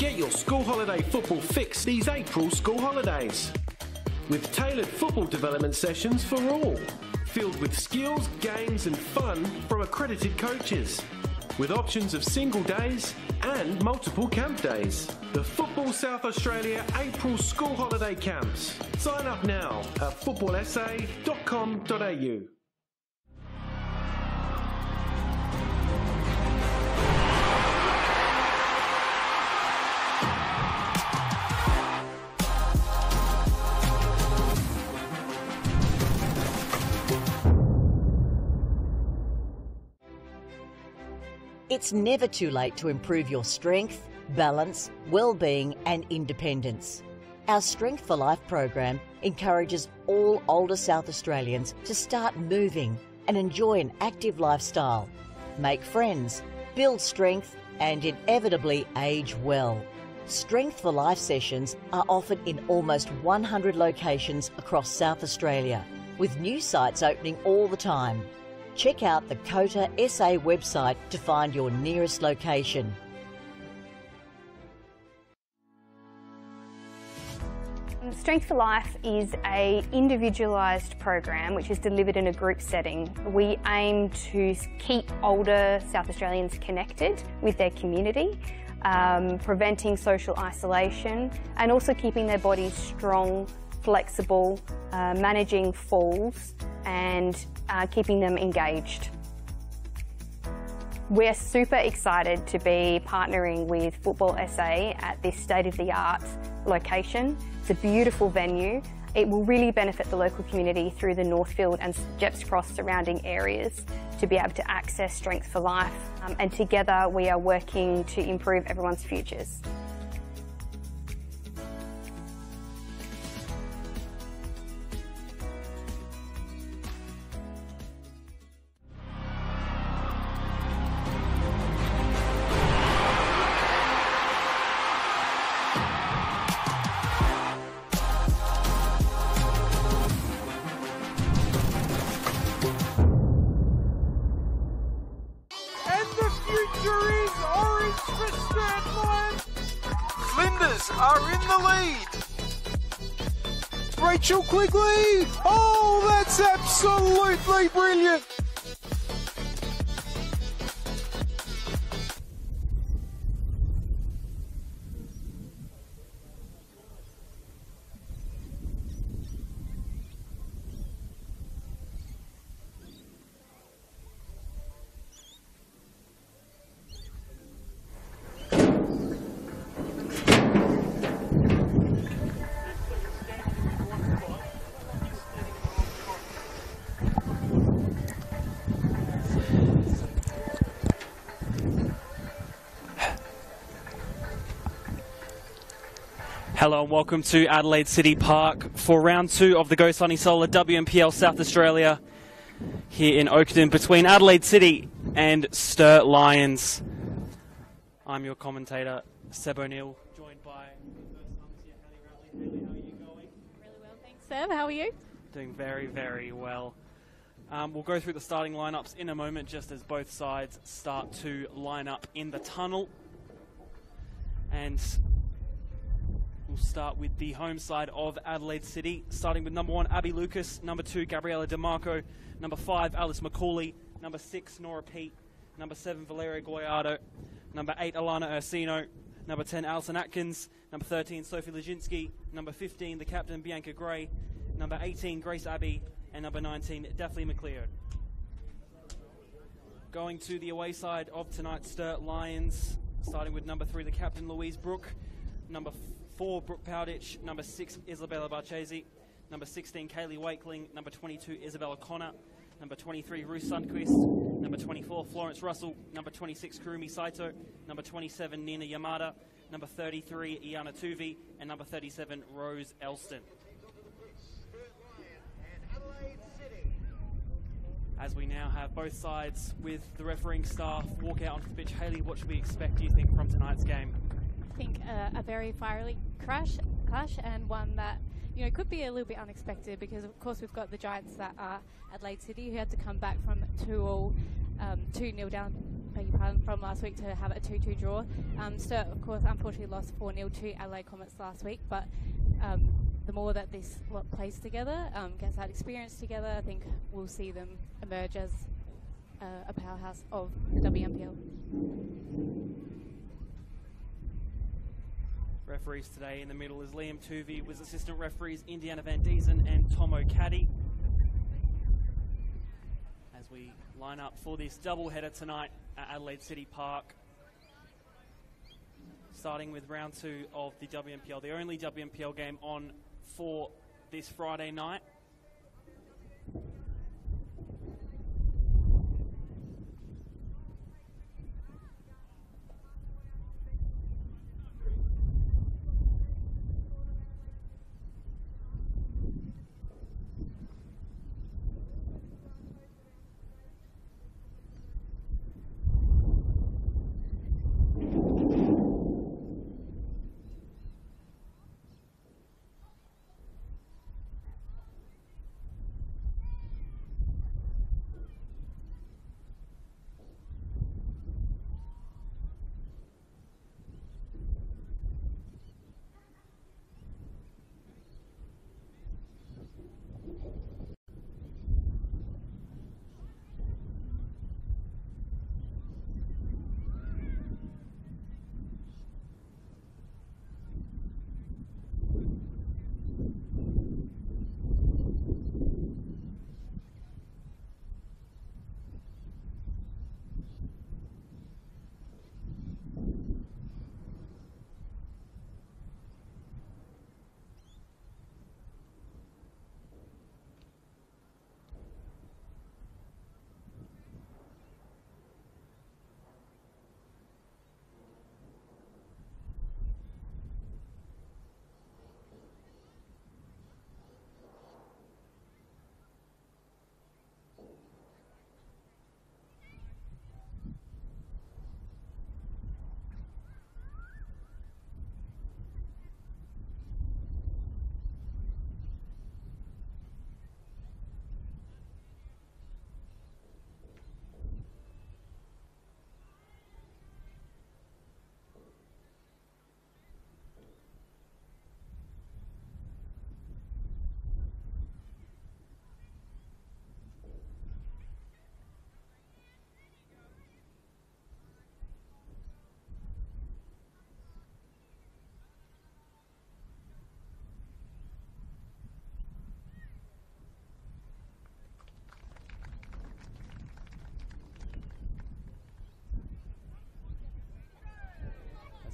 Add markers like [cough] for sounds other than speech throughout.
Get your school holiday football fix these April school holidays. With tailored football development sessions for all. Filled with skills, games, and fun from accredited coaches. With options of single days and multiple camp days. The Football South Australia April School Holiday Camps. Sign up now at footballsa.com.au. It's never too late to improve your strength, balance, well-being and independence. Our Strength for Life program encourages all older South Australians to start moving and enjoy an active lifestyle, make friends, build strength and inevitably age well. Strength for Life sessions are offered in almost 100 locations across South Australia, with new sites opening all the time. Check out the COTA SA website to find your nearest location. Strength for Life is a individualised program which is delivered in a group setting. We aim to keep older South Australians connected with their community, um, preventing social isolation and also keeping their bodies strong, flexible, uh, managing falls and uh, keeping them engaged. We're super excited to be partnering with Football SA at this state-of-the-art location. It's a beautiful venue. It will really benefit the local community through the Northfield and Gepps Cross surrounding areas to be able to access Strength for Life. Um, and together we are working to improve everyone's futures. Hello and welcome to Adelaide City Park for round two of the Go Sunny Solar WNPL South Australia here in Oakden between Adelaide City and Sturt Lions. I'm your commentator, Seb O'Neill, joined by how are you going? Really well, thanks, Seb. How are you? doing very, very well. Um, we'll go through the starting lineups in a moment just as both sides start to line up in the tunnel. And we'll start with the home side of Adelaide City, starting with number one, Abby Lucas, number two, Gabriella DeMarco, number five, Alice McCauley, number six, Nora Pete, number seven, Valeria Goyardo, number eight, Alana Ursino, number 10, Alison Atkins, number 13, Sophie Leginsky, number 15, the captain, Bianca Gray, number 18, Grace Abbey, and number 19, Daphne McLeod. Going to the away side of tonight's Sturt Lions, starting with number three, the captain, Louise Brook, number four, Brooke Powditch, number six, Isabella Barchesi, number 16, Kaylee Wakeling, number 22, Isabella Connor, number 23, Ruth Sundquist, number 24, Florence Russell, number 26, Kurumi Saito, number 27, Nina Yamada, number 33, Iana Tuvi, and number 37, Rose Elston. As we now have both sides with the refereeing staff walk out onto the pitch. Haley, what should we expect, do you think, from tonight's game? I think uh, a very fiery crash, clash and one that you know could be a little bit unexpected because of course we've got the Giants that are Adelaide City who had to come back from two all um, 2 0 down beg your pardon, from last week to have a 2 2 draw. Um, Sturt, of course, unfortunately lost 4 0 to Adelaide Comets last week, but um, the more that this lot plays together, um, gets that experience together, I think we'll see them emerge as uh, a powerhouse of the WNPL. Referees today in the middle is Liam Tuvey with assistant referees Indiana Van Diesen and Tom O'Caddy. As we line up for this doubleheader tonight at Adelaide City Park. Starting with round two of the WNPL, the only WNPL game on for this Friday night.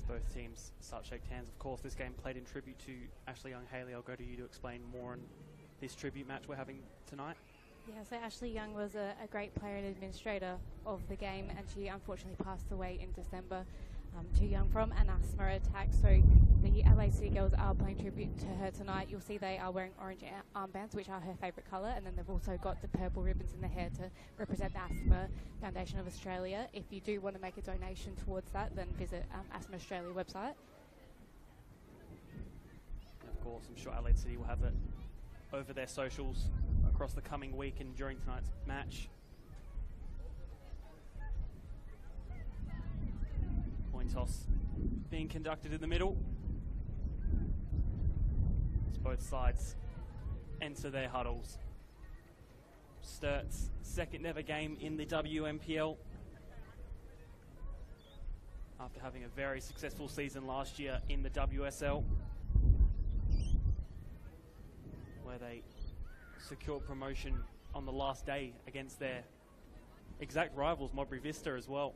Both teams start shake hands. Of course, this game played in tribute to Ashley Young Haley. I'll go to you to explain more on this tribute match we're having tonight. Yeah, so Ashley Young was a, a great player and administrator of the game, and she unfortunately passed away in December um, too young from an asthma attack. So the LA City Girls are paying tribute to her tonight. You'll see they are wearing orange armbands, which are her favourite colour, and then they've also got the purple ribbons in their hair to represent the Asthma Foundation of Australia. If you do want to make a donation towards that, then visit um, Asthma Australia website. of course, I'm sure Adelaide City will have it over their socials across the coming week and during tonight's match. Coin toss being conducted in the middle. As both sides enter their huddles. Sturt's second ever game in the WNPL. After having a very successful season last year in the WSL, where they secured promotion on the last day against their exact rivals, Modbury Vista, as well.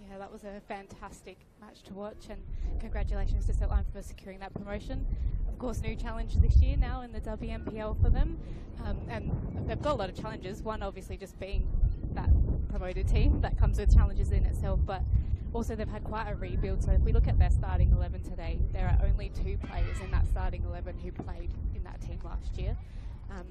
Yeah, that was a fantastic match to watch, and congratulations to Sturt Lions for securing that promotion. Of course, new challenge this year now in the WNPL for them, um, and they've got a lot of challenges. One, obviously, just being that promoted team that comes with challenges in itself, but also they've had quite a rebuild. So if we look at their starting 11 today, there are only two players in that starting 11 who played in that team last year. Um,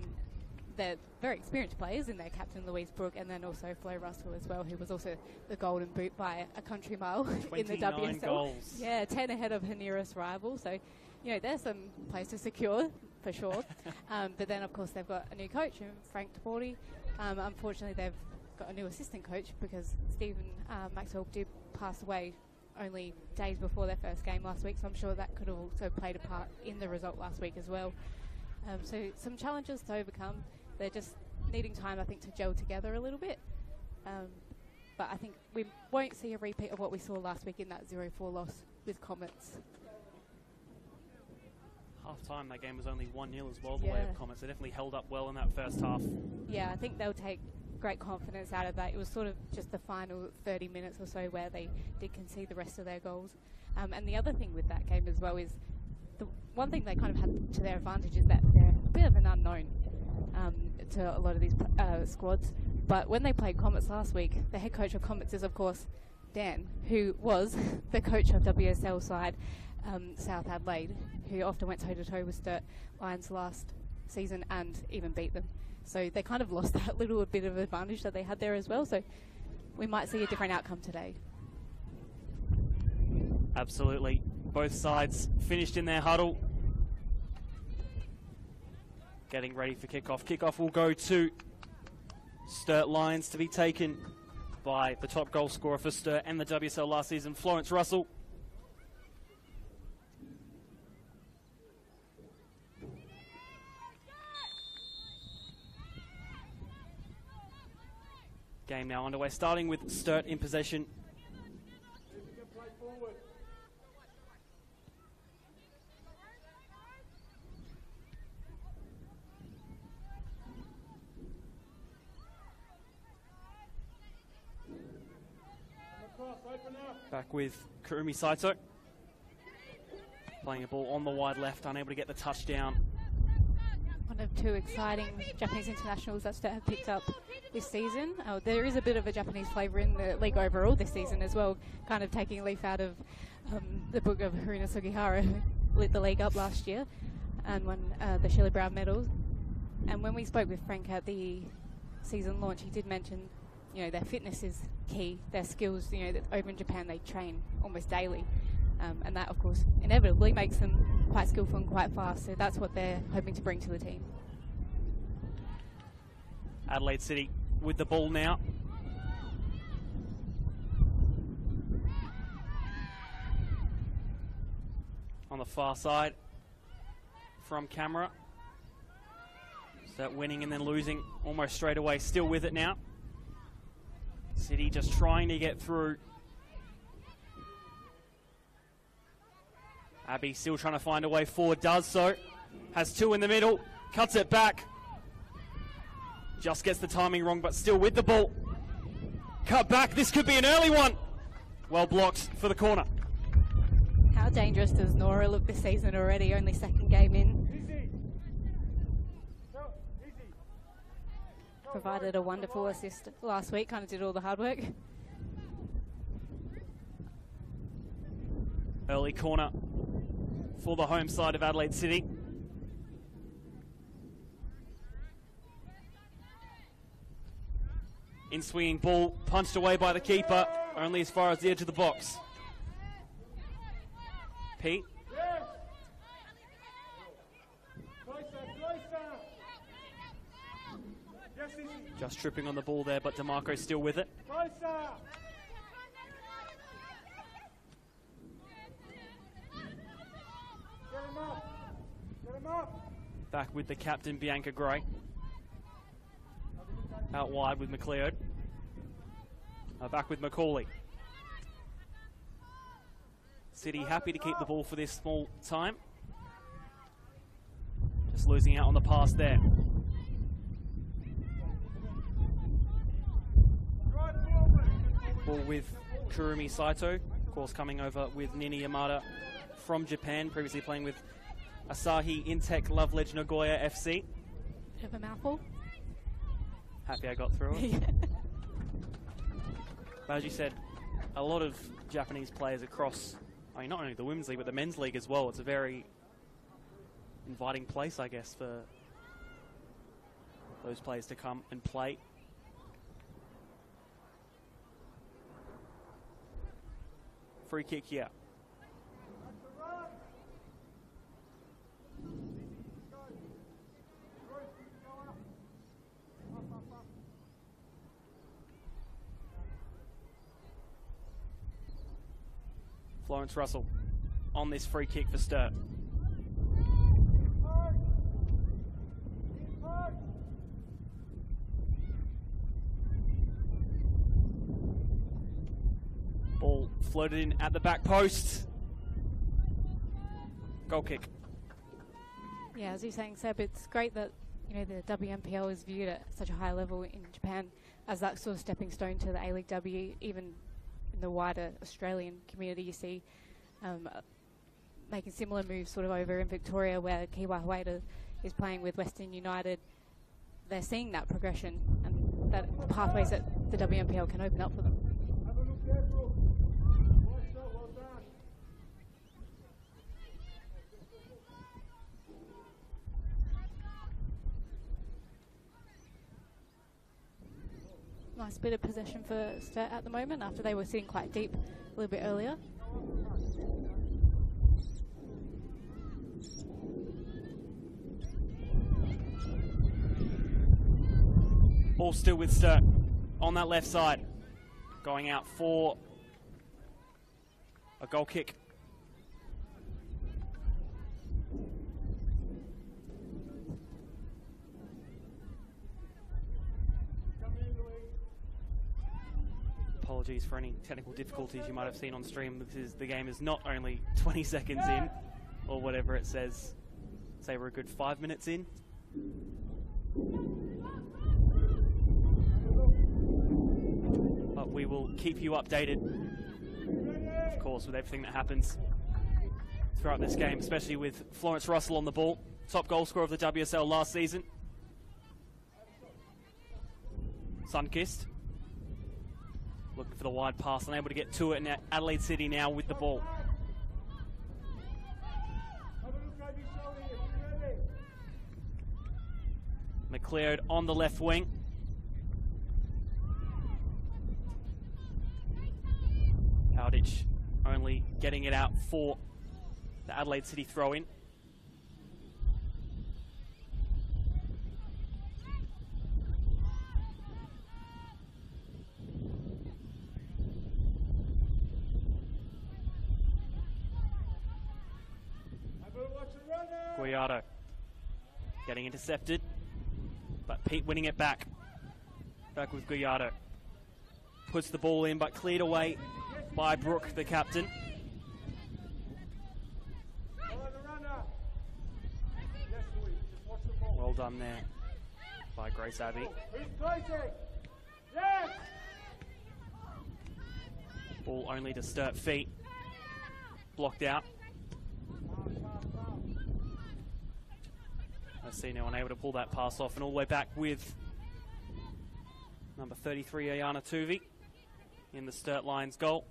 they're very experienced players in their captain Louise Brook and then also Flo Russell as well, who was also the golden boot by a country mile [laughs] in the WSL. Goals. Yeah, 10 ahead of her nearest rival. So, you know, there's some place to secure for sure. [laughs] um, but then, of course, they've got a new coach, Frank Deporti. Um, unfortunately, they've got a new assistant coach because Stephen uh, Maxwell did pass away only days before their first game last week, so I'm sure that could have also played a part in the result last week as well. Um, so some challenges to overcome. They're just needing time, I think, to gel together a little bit. Um, but I think we won't see a repeat of what we saw last week in that 0-4 loss with Comets. Half time, that game was only 1 0 as well, the Yeah. way of Comets. They definitely held up well in that first half. Yeah, I think they'll take great confidence out of that. It was sort of just the final 30 minutes or so where they did concede the rest of their goals. Um, and the other thing with that game as well is the one thing they kind of had to their advantage is that they're a bit of an unknown um, to a lot of these uh, squads. But when they played Comets last week, the head coach of Comets is, of course, Dan, who was [laughs] the coach of WSL side um, South Adelaide, who often went toe to toe with Sturt Lions last season and even beat them. So they kind of lost [laughs] that little bit of advantage that they had there as well. So we might see a different outcome today. Absolutely. Both sides finished in their huddle. Getting ready for kickoff. Kickoff will go to Sturt Lions to be taken by the top goal scorer for Sturt and the WSL last season, Florence Russell. Game now underway, starting with Sturt in possession. Back with Kurumi Saito. Playing a ball on the wide left, unable to get the touchdown. One of two exciting Japanese internationals that have picked up this season. Uh, there is a bit of a Japanese flavour in the league overall this season as well, kind of taking a leaf out of um, the book of Haruna Sugihara, who lit the league up last year and won uh, the Shirley Brown medals. And when we spoke with Frank at the season launch, he did mention, you know, their fitness is key, their skills, you know, that over in Japan they train almost daily. Um, and that, of course, inevitably makes them quite skillful and quite fast. So that's what they're hoping to bring to the team. Adelaide City with the ball now. On the far side from camera. Sturt winning and then losing almost straight away. Still with it now. City just trying to get through. Abby still trying to find a way forward, does so. Has two in the middle, cuts it back. Just gets the timing wrong, but still with the ball. Cut back, this could be an early one. Well blocked for the corner. How dangerous does Nora look this season already? Only second game in. Provided a wonderful assist last week, kind of did all the hard work. Early corner for the home side of Adelaide City. In swinging ball, punched away by the keeper, only as far as the edge of the box. Pete, Closer, closer. Yes, Izzy. Just tripping on the ball there, but DeMarco still with it. Back with the captain, Bianca Gray. Out wide with McLeod. Uh, back with Macaulay. City happy to keep the ball for this small time. Just losing out on the pass there. Right forward. Ball with Kurumi Saito, of course, coming over with Nini Yamada from Japan, previously playing with Asahi Intecc Loveledge Nagoya FC. Bit of a mouthful. Happy I got through it. [laughs] But as you said, a lot of Japanese players across, I mean, not only the women's league, but the men's league as well. It's a very inviting place, I guess, for those players to come and play. free kick here. Florence Russell on this free kick for Sturt. Floated in at the back post. Goal kick. Yeah, as you're saying, Seb, it's great that you know the WNPL is viewed at such a high level in Japan as that sort of stepping stone to the A League W. Even in the wider Australian community, you see um, making similar moves sort of over in Victoria, where Kiwa is playing with Western United. They're seeing that progression and that pathways that the WNPL can open up for them. Nice bit of possession for Sturt at the moment after they were sitting quite deep a little bit earlier. Ball still with Sturt on that left side. Going out for a goal kick. Apologies for any technical difficulties you might have seen on stream. This is the game is not only 20 seconds in, or whatever it says. Say we're a good five minutes in. But we will keep you updated, of course, with everything that happens throughout this game, especially with Florence Russell on the ball, top goal scorer of the WSL last season. Sundquist looking for the wide pass, unable to get to it, and Adelaide City now with the ball. McLeod on the left wing. Powditch only getting it out for the Adelaide City throw in. Guiardo getting intercepted, but Pete winning it back. Back with Guiardo. Puts the ball in, but cleared away by Brooke, the captain. Well done there by Grace Abbey. Ball only to Sturt feet. Blocked out. Ursino unable to pull that pass off and all the way back with number 33, Ayana Tuvi in the Sturt Lions goal.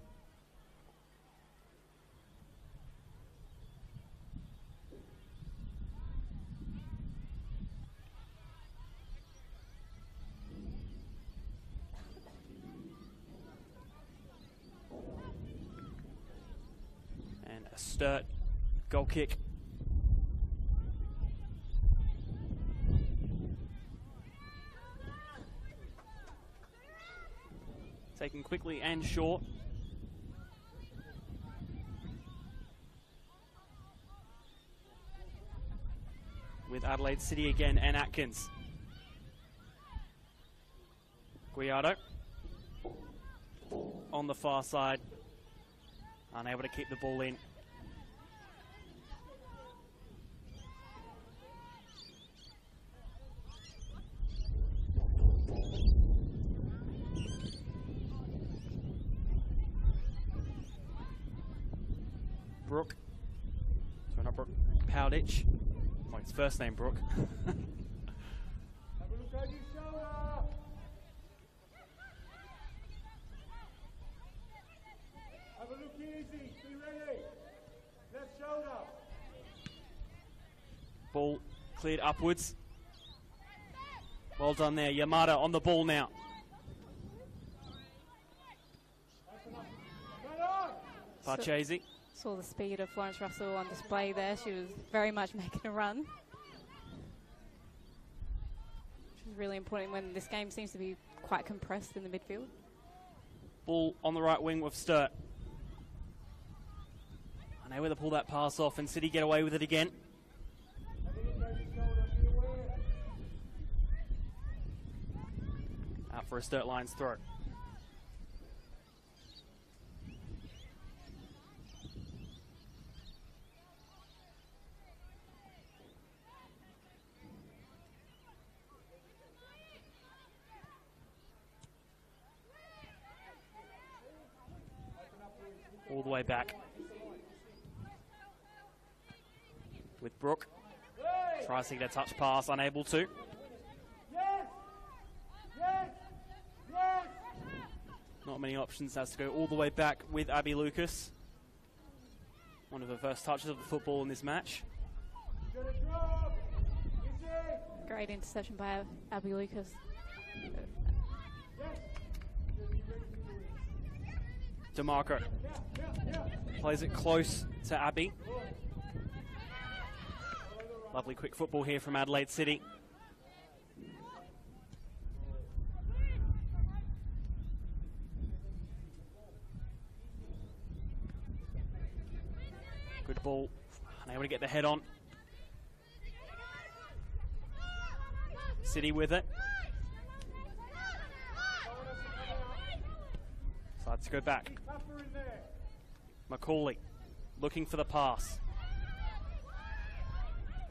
And a Sturt goal kick taken quickly and short. With Adelaide City again and Atkins. Guiardo on the far side, unable to keep the ball in. Brooke. So not Brooke Powditch. Well, his first name Brooke. Have a look easy. Be ready. Left shoulder. Ball cleared upwards. Well done there. Yamada on the ball now. Barchesi. Saw the speed of Florence Russell on display there. She was very much making a run. Which is really important when this game seems to be quite compressed in the midfield. Ball on the right wing with Sturt. Unable to pull that pass off, and City get away with it again. Out for a Sturt Lions throw. Back. With Brooke. Tries to get a touch pass, unable to. Not many options, has to go all the way back with Abby Lucas. One of her first touches of the football in this match. Great interception by Abby Lucas. DeMarco plays it close to Abby. Lovely quick football here from Adelaide City. Good ball. Unable to get the head on. City with it. Decides to go back. Macaulay looking for the pass.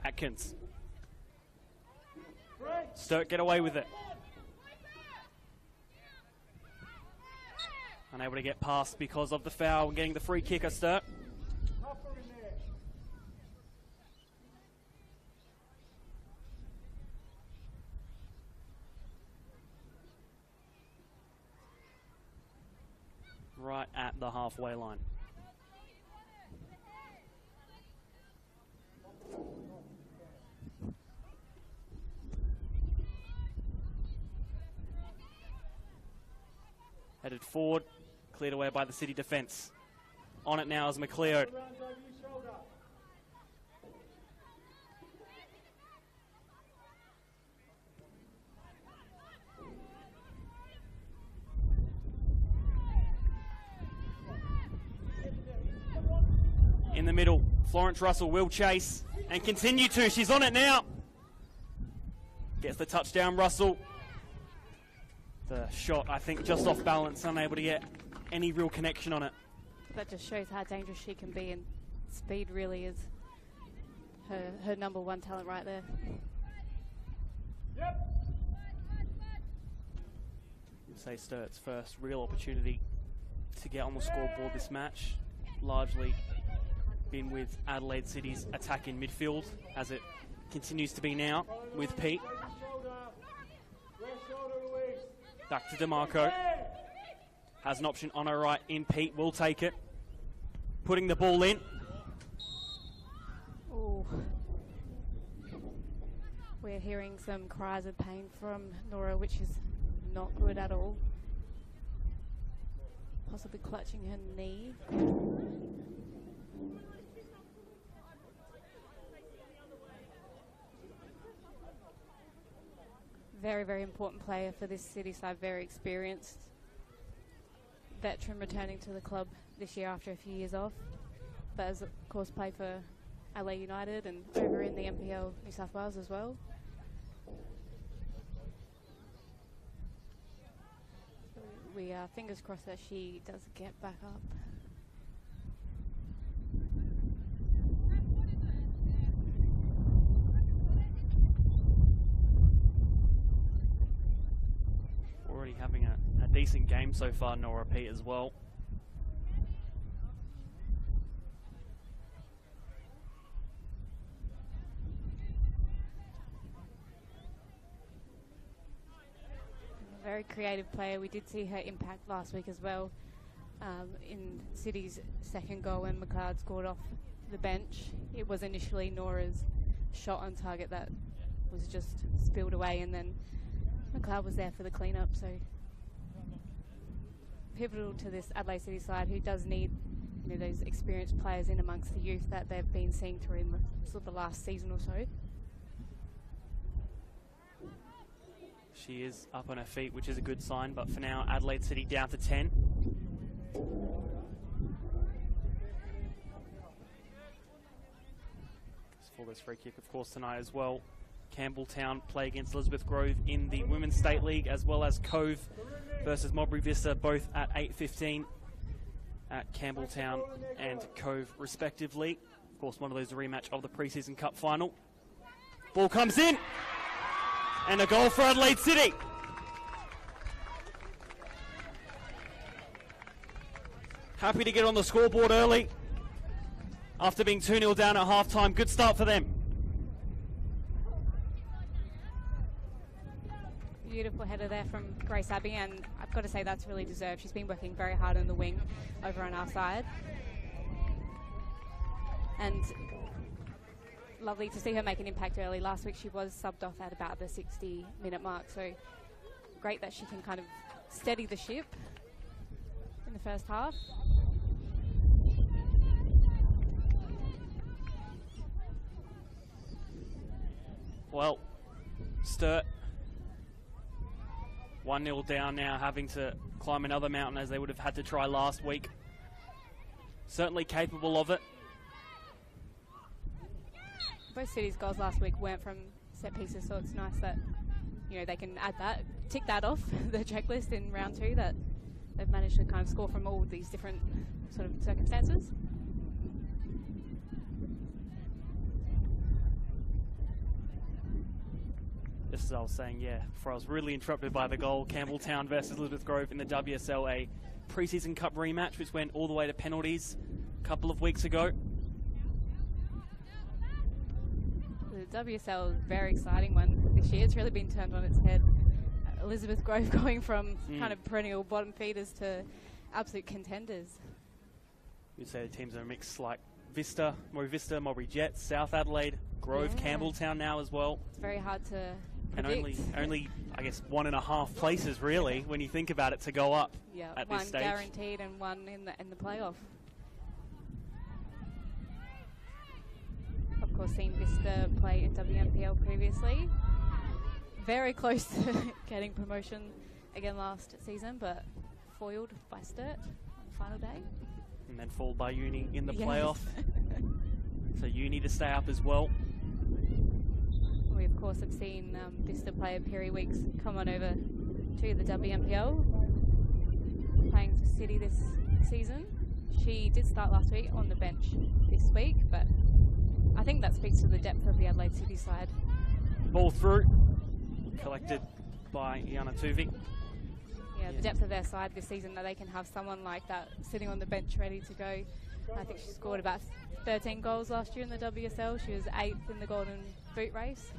Atkins. Sturt get away with it. Unable to get past because of the foul and getting the free kick kicker, Sturt. Right at the halfway line. Headed forward, cleared away by the City defence. On it now is McLeod. In the middle, Florence Russell will chase and continue to. She's on it now. Gets the touchdown, Russell. The shot, I think, just off balance, unable to get any real connection on it. That just shows how dangerous she can be, and speed really is her, her number one talent right there. Say Sturt's first real opportunity to get on the scoreboard this match. Largely been with Adelaide City's attack in midfield, as it continues to be now with Pete. Back to DeMarco. Has an option on her right in Pete, will take it. Putting the ball in. Ooh. We're hearing some cries of pain from Nora, which is not good at all. Possibly clutching her knee. Very, very important player for this city side, very experienced. Veteran returning to the club this year after a few years off. But has, of course, played for LA United and over in the NPL New South Wales as well. We are fingers crossed that she does get back up. Already having a, a decent game so far, Nora Pete as well. very creative player. We did see her impact last week as well um, in City's second goal when McLeod scored off the bench. It was initially Nora's shot on target that was just spilled away, and then McLeod was there for the cleanup. So pivotal to this Adelaide City side, who does need you know, those experienced players in amongst the youth that they've been seeing through in the, sort of the last season or so. She is up on her feet, which is a good sign. But for now, Adelaide City down to 10. for this free kick, of course, tonight as well. Campbelltown play against Elizabeth Grove in the Women's State League, as well as Cove versus Modbury Vista, both at 8.15 at Campbelltown and Cove, respectively. Of course, one of those a rematch of the preseason cup final. Ball comes in, and a goal for Adelaide City. Happy to get on the scoreboard early after being 2 0 down at half time. Good start for them. Beautiful header there from Grace Abbey, and I've got to say that's really deserved. She's been working very hard on the wing over on our side. And lovely to see her make an impact early. Last week she was subbed off at about the 60 minute mark, so great that she can kind of steady the ship in the first half. Well, Sturt 1 0 down now, having to climb another mountain as they would have had to try last week. Certainly capable of it. Both cities' goals last week weren't from set pieces, so it's nice that you know they can add that, tick that off [laughs] the checklist in round two. That they've managed to kind of score from all these different sort of circumstances. Just as I was saying, yeah, before I was really interrupted by the goal, Campbelltown versus Elizabeth Grove in the WSL, a preseason cup rematch, which went all the way to penalties a couple of weeks ago. The WSL is a very exciting one this year. It's really been turned on its head. Elizabeth Grove [laughs] going from Mm. kind of perennial bottom feeders to absolute contenders. You'd say the teams are a mix like Vista, Modbury Vista, Modbury Jets, South Adelaide, Grove, Yeah. Campbelltown now as well. It's very hard to And only, only, I guess, one and a half places really, when you think about it, to go up yeah, at one this stage. guaranteed and one in the in the playoff. Of course, seen Vista play in WNPL previously. Very close [laughs] to getting promotion again last season, but foiled by Sturt on the final day. and then followed by Uni in the Yes. playoff. [laughs] So Uni to stay up as well. We of course have seen um, Vista player Perry Weeks come on over to the WNPL, playing for City this season. She did start last week on the bench this week, but I think that speaks to the depth of the Adelaide City side. Ball through, collected by Iana Tuvi. Yeah, the depth of their side this season that they can have someone like that sitting on the bench ready to go. I think she scored about 13 goals last year in the WSL. She was eighth in the Golden Boot race.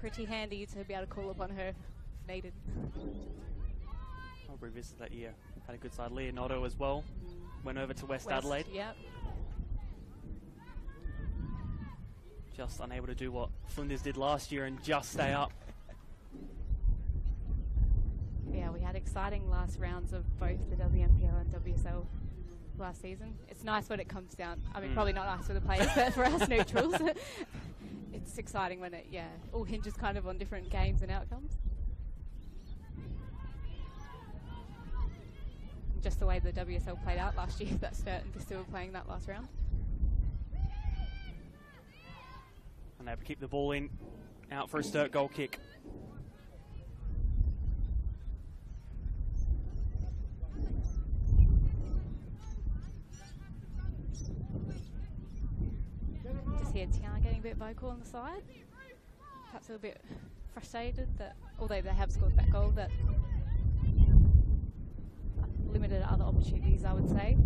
Pretty handy to be able to call upon her if needed. I'll revisit that year. Had a good side. Leonardo as well. Went over to West, Adelaide. Yep. Just unable to do what Flinders did last year and just stay up. Yeah, we had exciting last rounds of both the WNPL and WSL last season. It's nice when it comes down. I mean, Mm. probably not nice for the players, but for us neutrals, [laughs] it's exciting when it, yeah, all hinges kind of on different games and outcomes. Just the way the WSL played out last year, [laughs] that Sturt and Vista were playing that last round. And they have to keep the ball in. Out for a Sturt goal kick. Hear Tiana getting a bit vocal on the side. Perhaps a little bit frustrated that, although they have scored that goal, that limited other opportunities, I would say.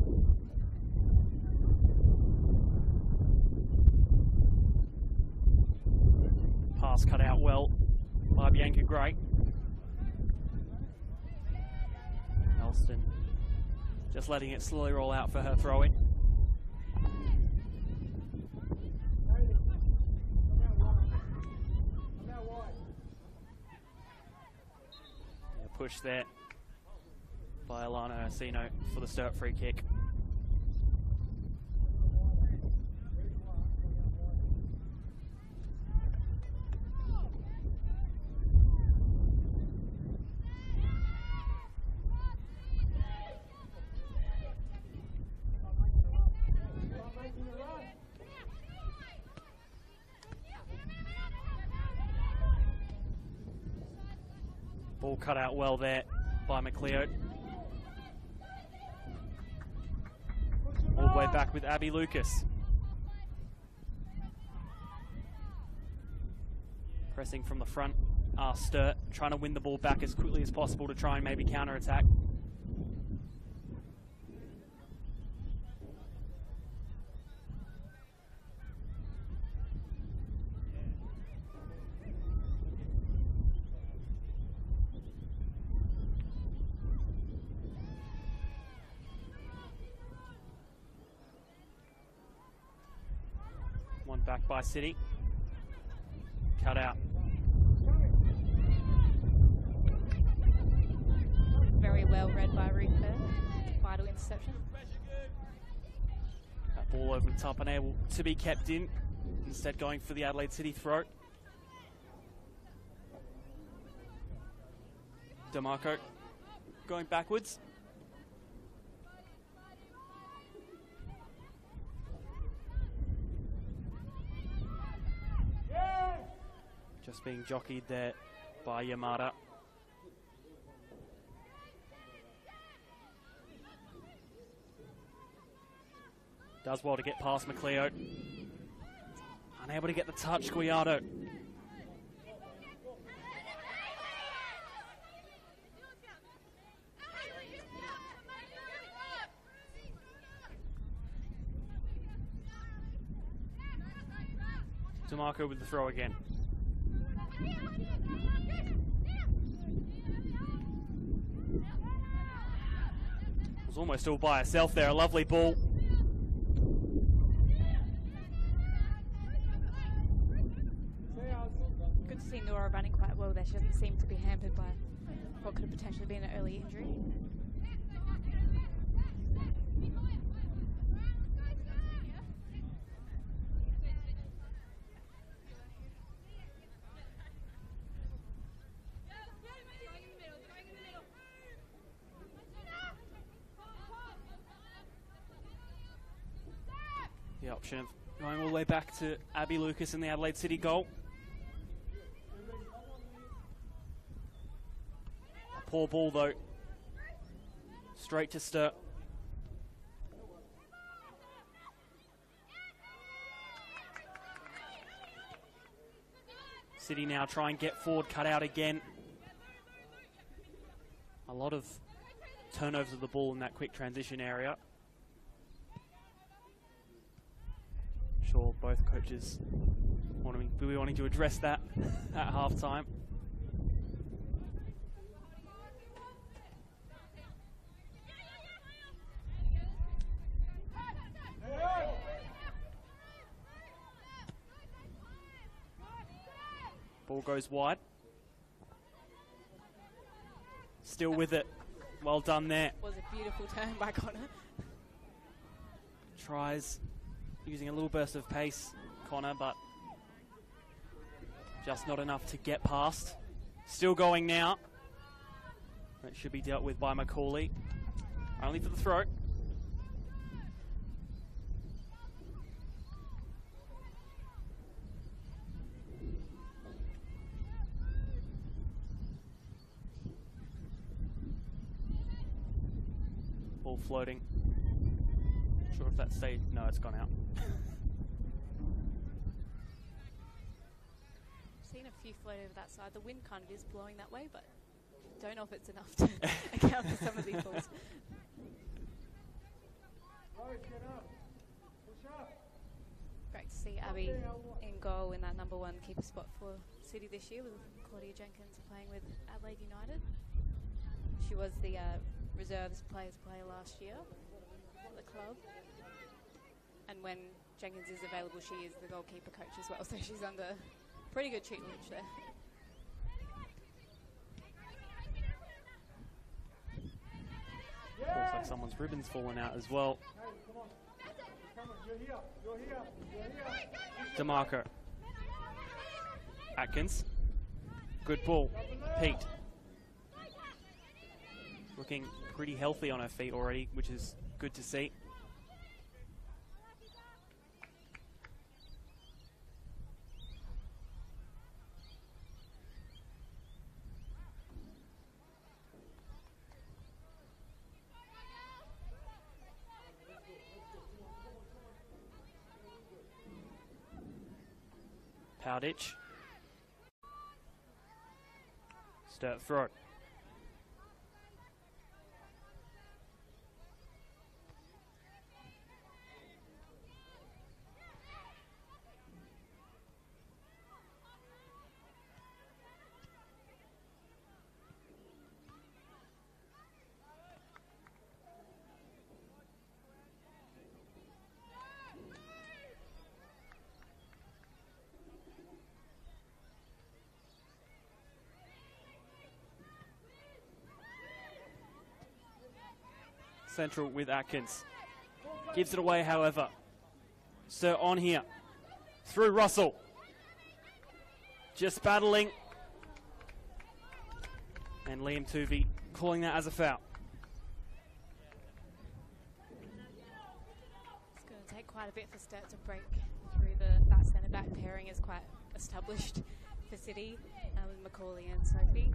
Pass cut out well by Bianca Gray. Elston just letting it slowly roll out for her throw in. Push there by Alana Ursino for the Sturt free kick. Ball cut out well there by McLeod. All the way back with Abby Lucas. Pressing from the front are Sturt, trying to win the ball back as quickly as possible to try and maybe counter attack. One back by City. Cut out. Very well read by Ruth. Vital interception. That ball over the top, unable to be kept in. Instead, going for the Adelaide City throat. DeMarco going backwards. Just being jockeyed there by Yamada. Does well to get past McLeod. Unable to get the touch, Guajardo. DeMarco with the throw again. Was almost all by herself there. A lovely ball. Good to see Nora running quite well there. She doesn't seem to be hampered by what could have potentially been an early injury. The option of going all the way back to Abby Lucas in the Adelaide City goal. A poor ball though. Straight to Sturt. City now try and get forward, cut out again. A lot of turnovers of the ball in that quick transition area. sure both coaches wanting, be wanting to address that [laughs] at half time. Ball goes wide. Still with it. Well done there. Was a beautiful turn by Connor. Tries using a little burst of pace, Connor, but just not enough to get past. Still going now. That should be dealt with by Macaulay. Only for the throw. Ball floating. If that stayed. No, it's gone out. [laughs] Seen a few float over that side. The wind kind of is blowing that way, but don't know if it's enough to [laughs] account for some of these [laughs] balls. Great to see Abby in goal in that number one keeper spot for City this year with Claudia Jenkins playing with Adelaide United. She was the uh, reserves players player last year at the club. And when Jenkins is available, she is the goalkeeper coach as well, so she's under pretty good tutelage there. Looks like someone's ribbon's fallen out as well. DeMarco. Atkins. Good ball. Pete. Looking pretty healthy on her feet already, which is good to see. Powditch. Sturt throw. Central with Atkins. Gives it away, however. Sir on here. Through Russell. Just battling. And Liam Tuvey calling that as a foul. It's going to take quite a bit for Sturt to break through the centre back pairing is quite established for City uh, with Macaulay and Sophie.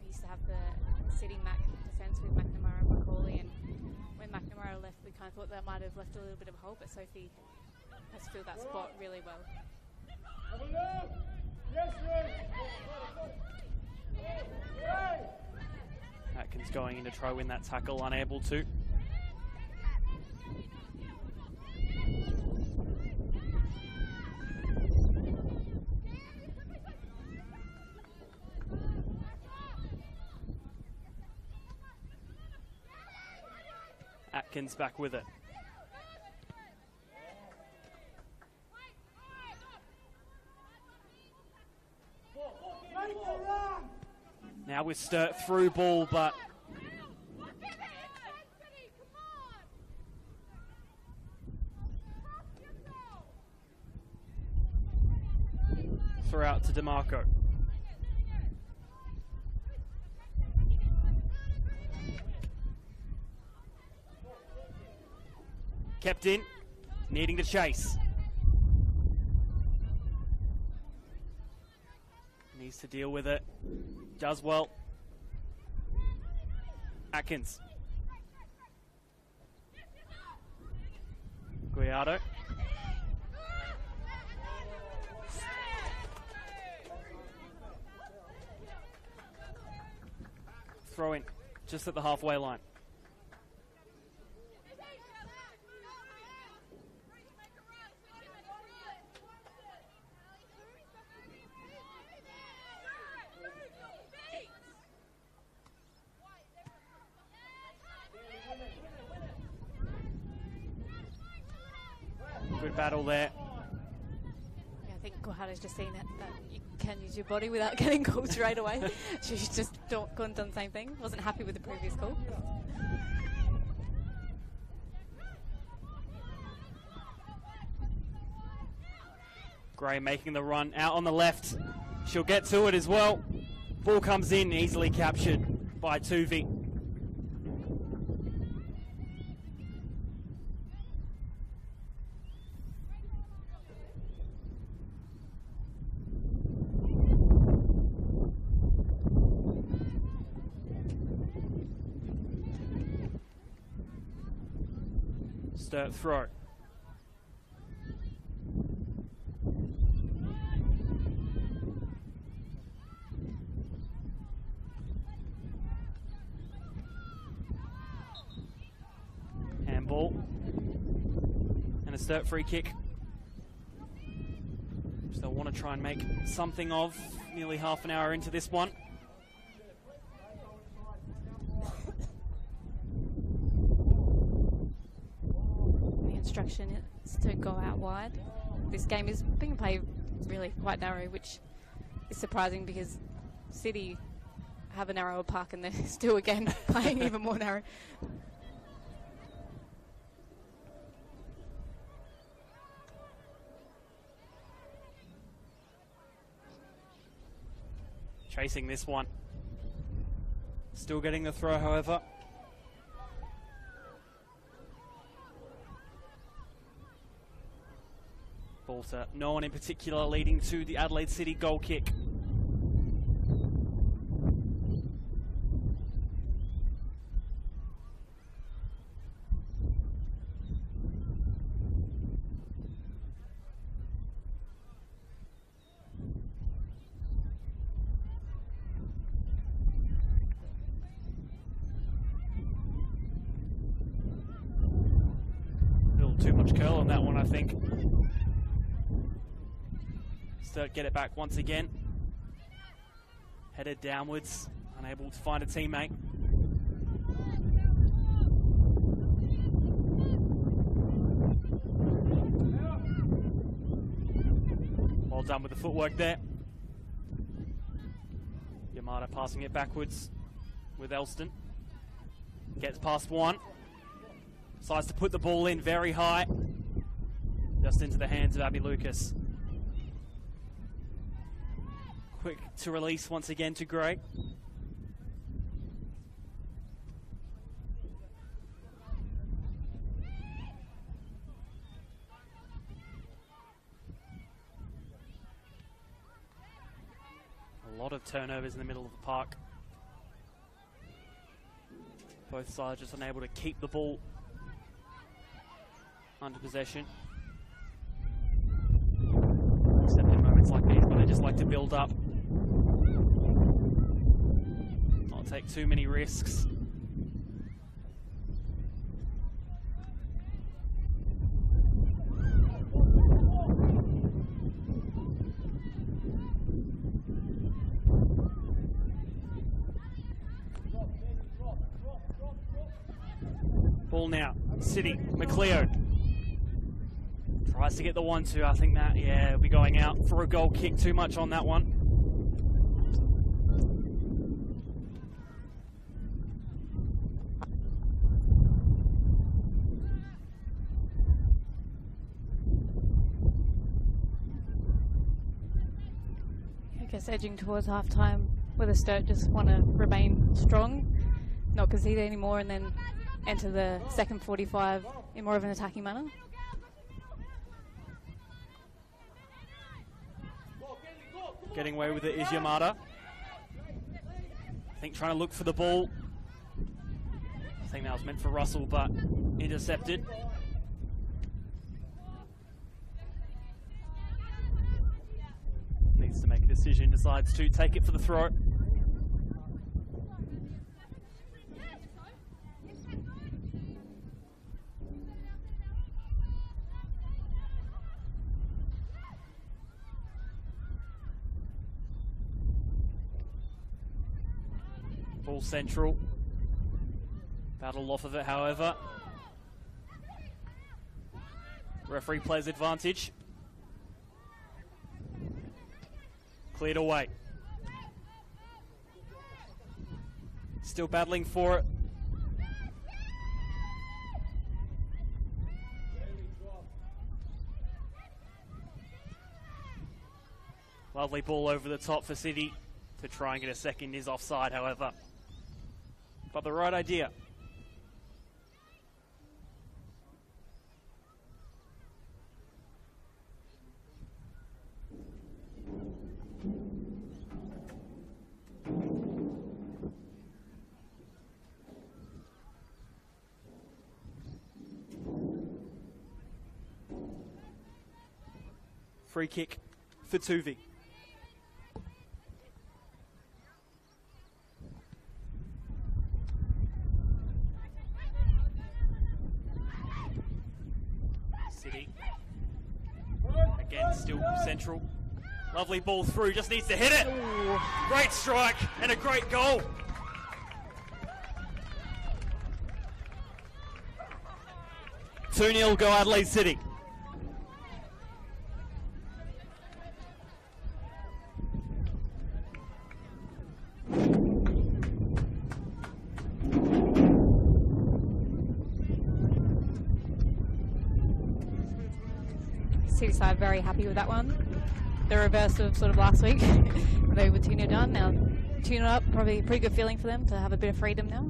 We used to have City Mac defence with McNamara and Macaulay, and when McNamara left, we kind of thought that might have left a little bit of a hole, but Sophie has filled that spot really well. Atkins going in to try win that tackle, unable to. Atkins back with it. Now with Sturt through ball, but throw out to DeMarco. Kept in, needing to chase. Needs to deal with it. Does well. Atkins. Guajardo. Throw in just at the halfway line. Good battle there. Yeah, I think Guajardo's just seen it, that you can use your body without [laughs] getting called straight away. [laughs] She's just do- gone and done the same thing. Wasn't happy with the previous call. Gray making the run out on the left. She'll get to it as well. Ball comes in, easily captured by Tuvi. Sturt throw. Handball. And a Sturt free kick. Which they'll want to try and make something of nearly half an hour into this one. The is to go out wide. This game is being played really quite narrow, which is surprising because City have a narrower park and they're [laughs] still again [laughs] playing even more narrow. Chasing this one. Still getting the throw, however. No one in particular leading to the Adelaide City goal kick. much curl on that one, I think. Sturt get it back once again. Headed downwards, unable to find a teammate. Well done with the footwork there. Yamada passing it backwards with Elston. Gets past one. Decides to put the ball in very high. Just into the hands of Abby Lucas. Quick to release once again to Gray. A lot of turnovers in the middle of the park. Both sides just unable to keep the ball under possession. Except in moments like these where they just like to build up. Not take too many risks. Ball now. City. McLeod. Tries to get the one two. I think that, yeah, will be going out for a goal kick. Too much on that one. I guess edging towards half time where the Sturt just want to remain strong, not concede anymore, and then enter the second 45 in more of an attacking manner. Getting away with it is Yamada. I think trying to look for the ball. I think that was meant for Russell, but intercepted. Needs to make a decision, decides to take it for the throw. Ball central. Battle off of it, however. Referee plays advantage. Cleared away. Still battling for it. Lovely ball over the top for City to try and get a second is offside, however. But the right idea. Free kick for Tuvi. City. Again, still central. Lovely ball through, just needs to hit it. Great strike and a great goal. Two 0 go Adelaide City. City side very happy with that one. The reverse of sort of last week. [laughs] they were 2 0 done. Now 2 0 up, probably a pretty good feeling for them to have a bit of freedom now.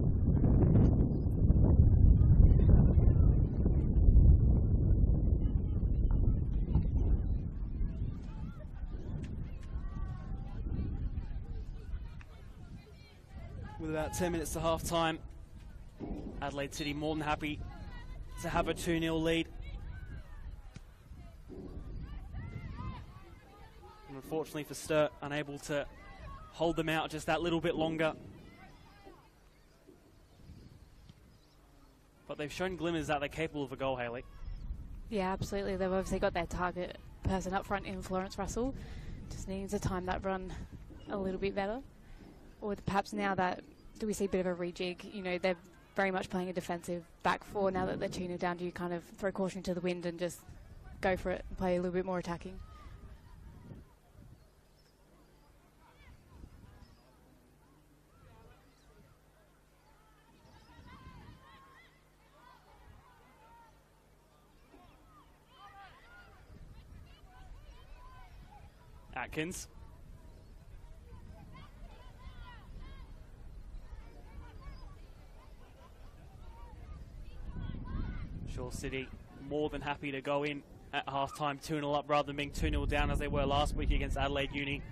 with about 10 minutes to half time. Adelaide City more than happy to have a 2 0 lead. And unfortunately for Sturt, unable to hold them out just that little bit longer. But they've shown glimmers that they're capable of a goal, Haley. Yeah, absolutely. They've obviously got their target person up front in Florence Russell. Just needs to time that run a little bit better. Or perhaps now that do we see a bit of a rejig? You know, they're very much playing a defensive back four now that they're tuning down. Do you kind of throw caution to the wind and just go for it and play a little bit more attacking? Atkins. Shore City more than happy to go in at half time 2 0 up rather than being 2 0 down as they were last week against Adelaide Uni.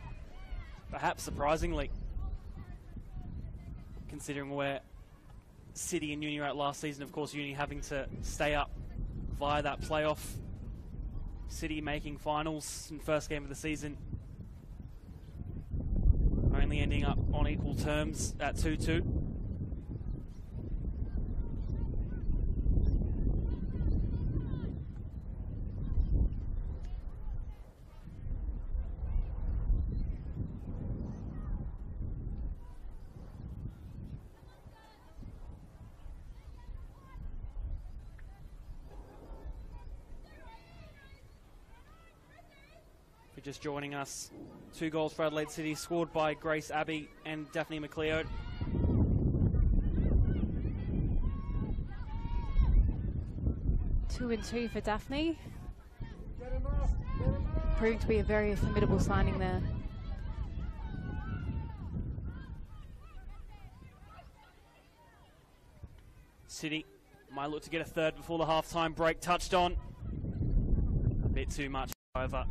Perhaps surprisingly, considering where City and Uni were at last season. Of course, Uni having to stay up via that playoff. City making finals in first game of the season. Ending up on equal terms at 2 2. You're just joining us, two goals for Adelaide City scored by Grace Abbey and Daphne McLeod. Two and two for Daphne. Proving to be a very formidable signing there. City might look to get a third before the half-time break. Touched on. A bit too much, however.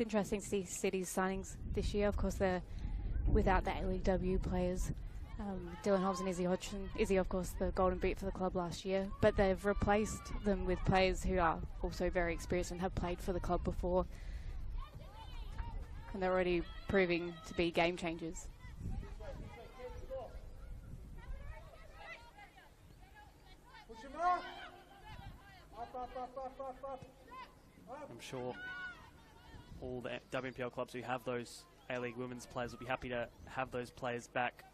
It's interesting to see City's signings this year. Of course, they're without the A-League players. Um, Dylan Hobbs and Izzy Hodgson. Izzy, of course, the golden boot for the club last year. But they've replaced them with players who are also very experienced and have played for the club before. And they're already proving to be game changers. I'm sure all the WNPL clubs who have those A-League women's players will be happy to have those players back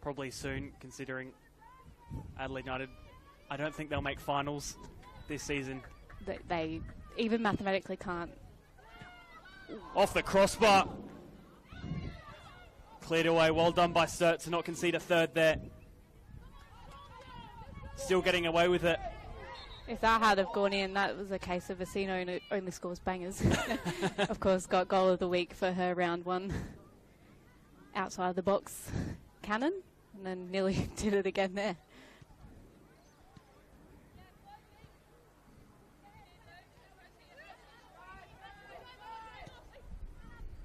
probably soon, considering Adelaide United. I don't think they'll make finals this season. They, they even mathematically can't. Off the crossbar. Cleared away. Well done by Sturt to not concede a third there. Still getting away with it. If that had have gone in, that was a case of Ursino only, only scores bangers. [laughs] of course, got goal of the week for her round one. Outside the box cannon, and then nearly [laughs] did it again there.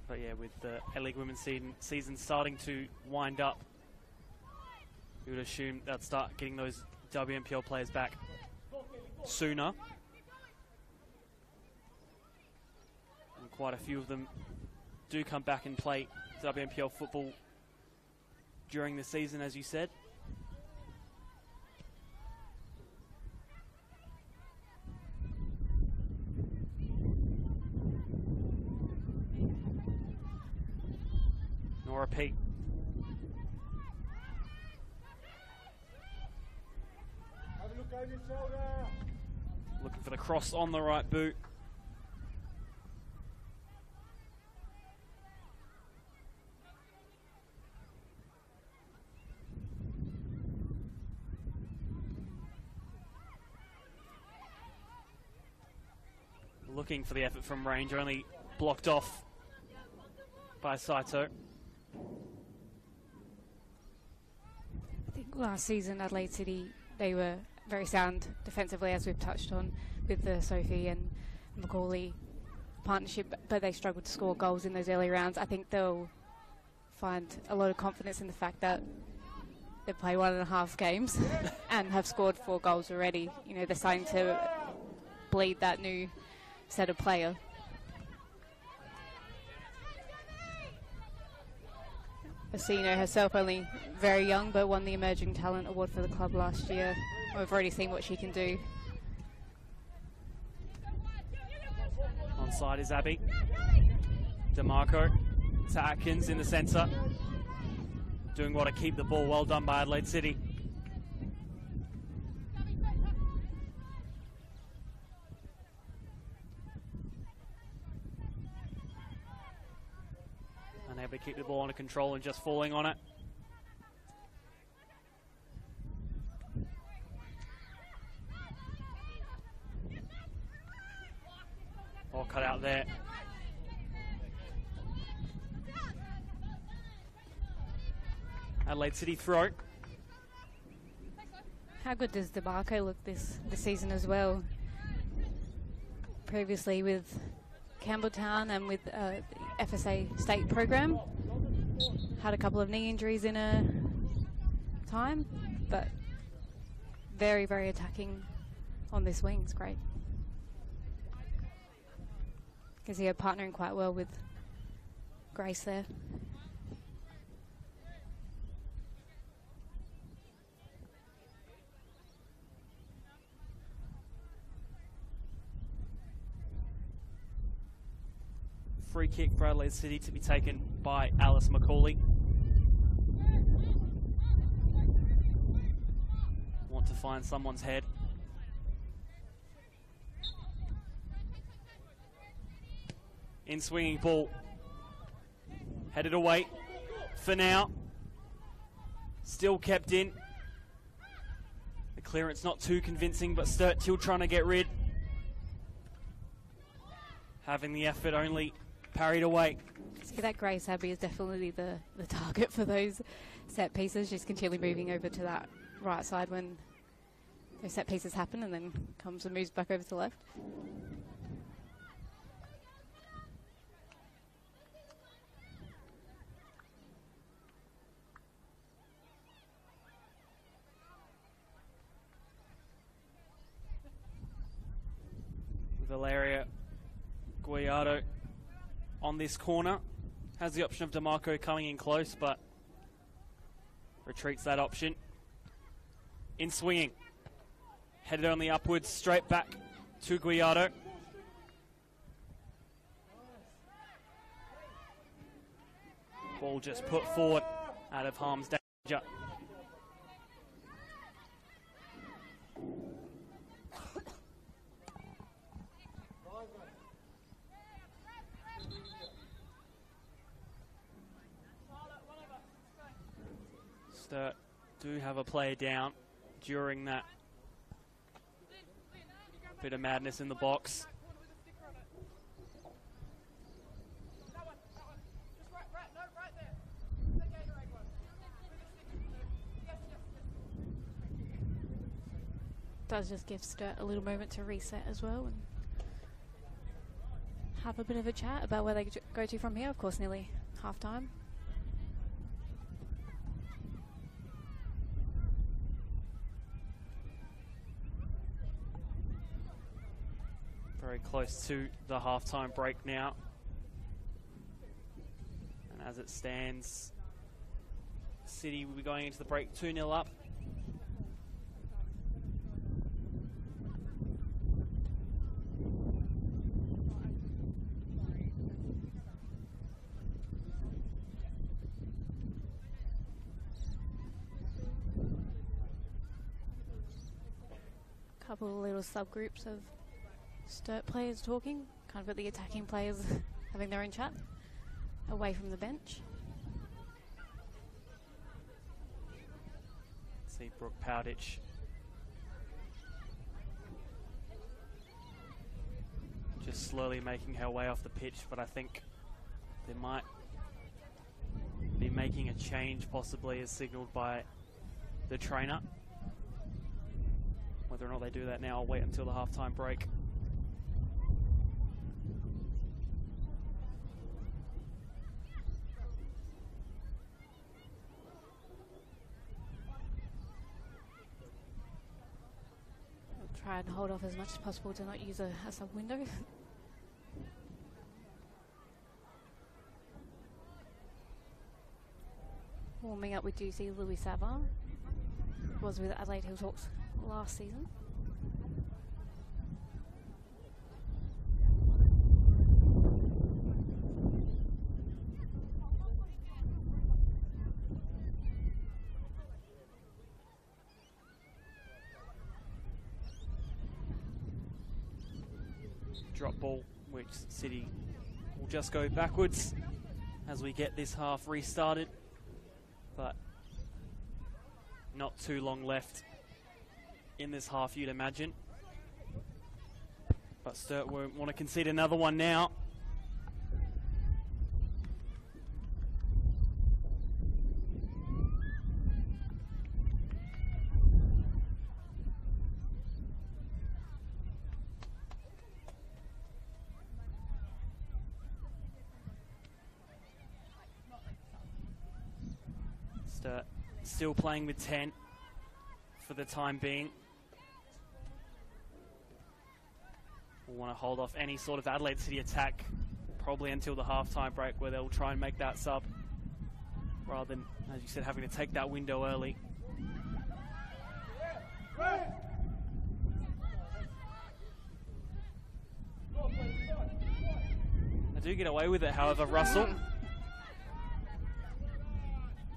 But yeah, with the A-League Women's season, season starting to wind up, you would assume they'd start getting those WNPL players back sooner. And quite a few of them do come back and play WNPL football during the season, as you said. Nora Peak Looking for the cross on the right boot. Looking for the effort from range, only blocked off by Saito. I think last season Adelaide City they were very sound defensively, as we've touched on with the Sophie and Macaulay partnership, but they struggled to score goals in those early rounds. I think they'll find a lot of confidence in the fact that they play one and a half games [laughs] and have scored four goals already. You know, they're starting to bleed that new set of player. Ursino herself only very young, but won the Emerging Talent Award for the club last year. We've already seen what she can do. Onside is Abby. DeMarco to Atkins in the centre. Doing what to keep the ball. Well done by Adelaide City. Unable to keep the ball under control and just falling on it. Ball cut out there. Adelaide City throw. How good does DeMarco look this, this season as well? Previously with Campbelltown and with uh, FSA state program. Had a couple of knee injuries in a time, but very, very attacking on this wing. It's great. See her partnering quite well with Grace there. Free kick for Adelaide City to be taken by Alice McCauley. Want to find someone's head. In swinging ball. Headed away for now. Still kept in. The clearance not too convincing, but Sturt still trying to get rid. Having the effort only parried away. See that Grace Abbey is definitely the, the target for those set pieces. She's continually moving over to that right side when those set pieces happen and then comes and moves back over to the left. Valeria Guajardo on this corner. Has the option of DeMarco coming in close, but retreats that option. In swinging. Headed only upwards, straight back to Guajardo. Ball just put forward out of harm's danger. Do have a player down during that bit of madness in the box. Does just give Sturt a little moment to reset as well and have a bit of a chat about where they go to from here. Of course, nearly half time. Very close to the halftime break now. And as it stands, City will be going into the break 2 0 up. A couple of little subgroups of Sturt players talking, kind of got the attacking players [laughs] having their own chat away from the bench. See Brooke Powditch. Just slowly making her way off the pitch, but I think they might be making a change, possibly as signalled by the trainer. Whether or not they do that now, I'll wait until the halftime break. Try and hold off as much as possible to not use a, a sub window. [laughs] Warming up with GC Louis Savard was with Adelaide Hilltalks last season. Ball, which City will just go backwards as we get this half restarted. But not too long left in this half, you'd imagine. But Sturt won't want to concede another one now. Sturt still playing with 10 for the time being. We'll want to hold off any sort of Adelaide City attack, probably until the halftime break, where they'll try and make that sub, rather than, as you said, having to take that window early. I do get away with it, however, Russell.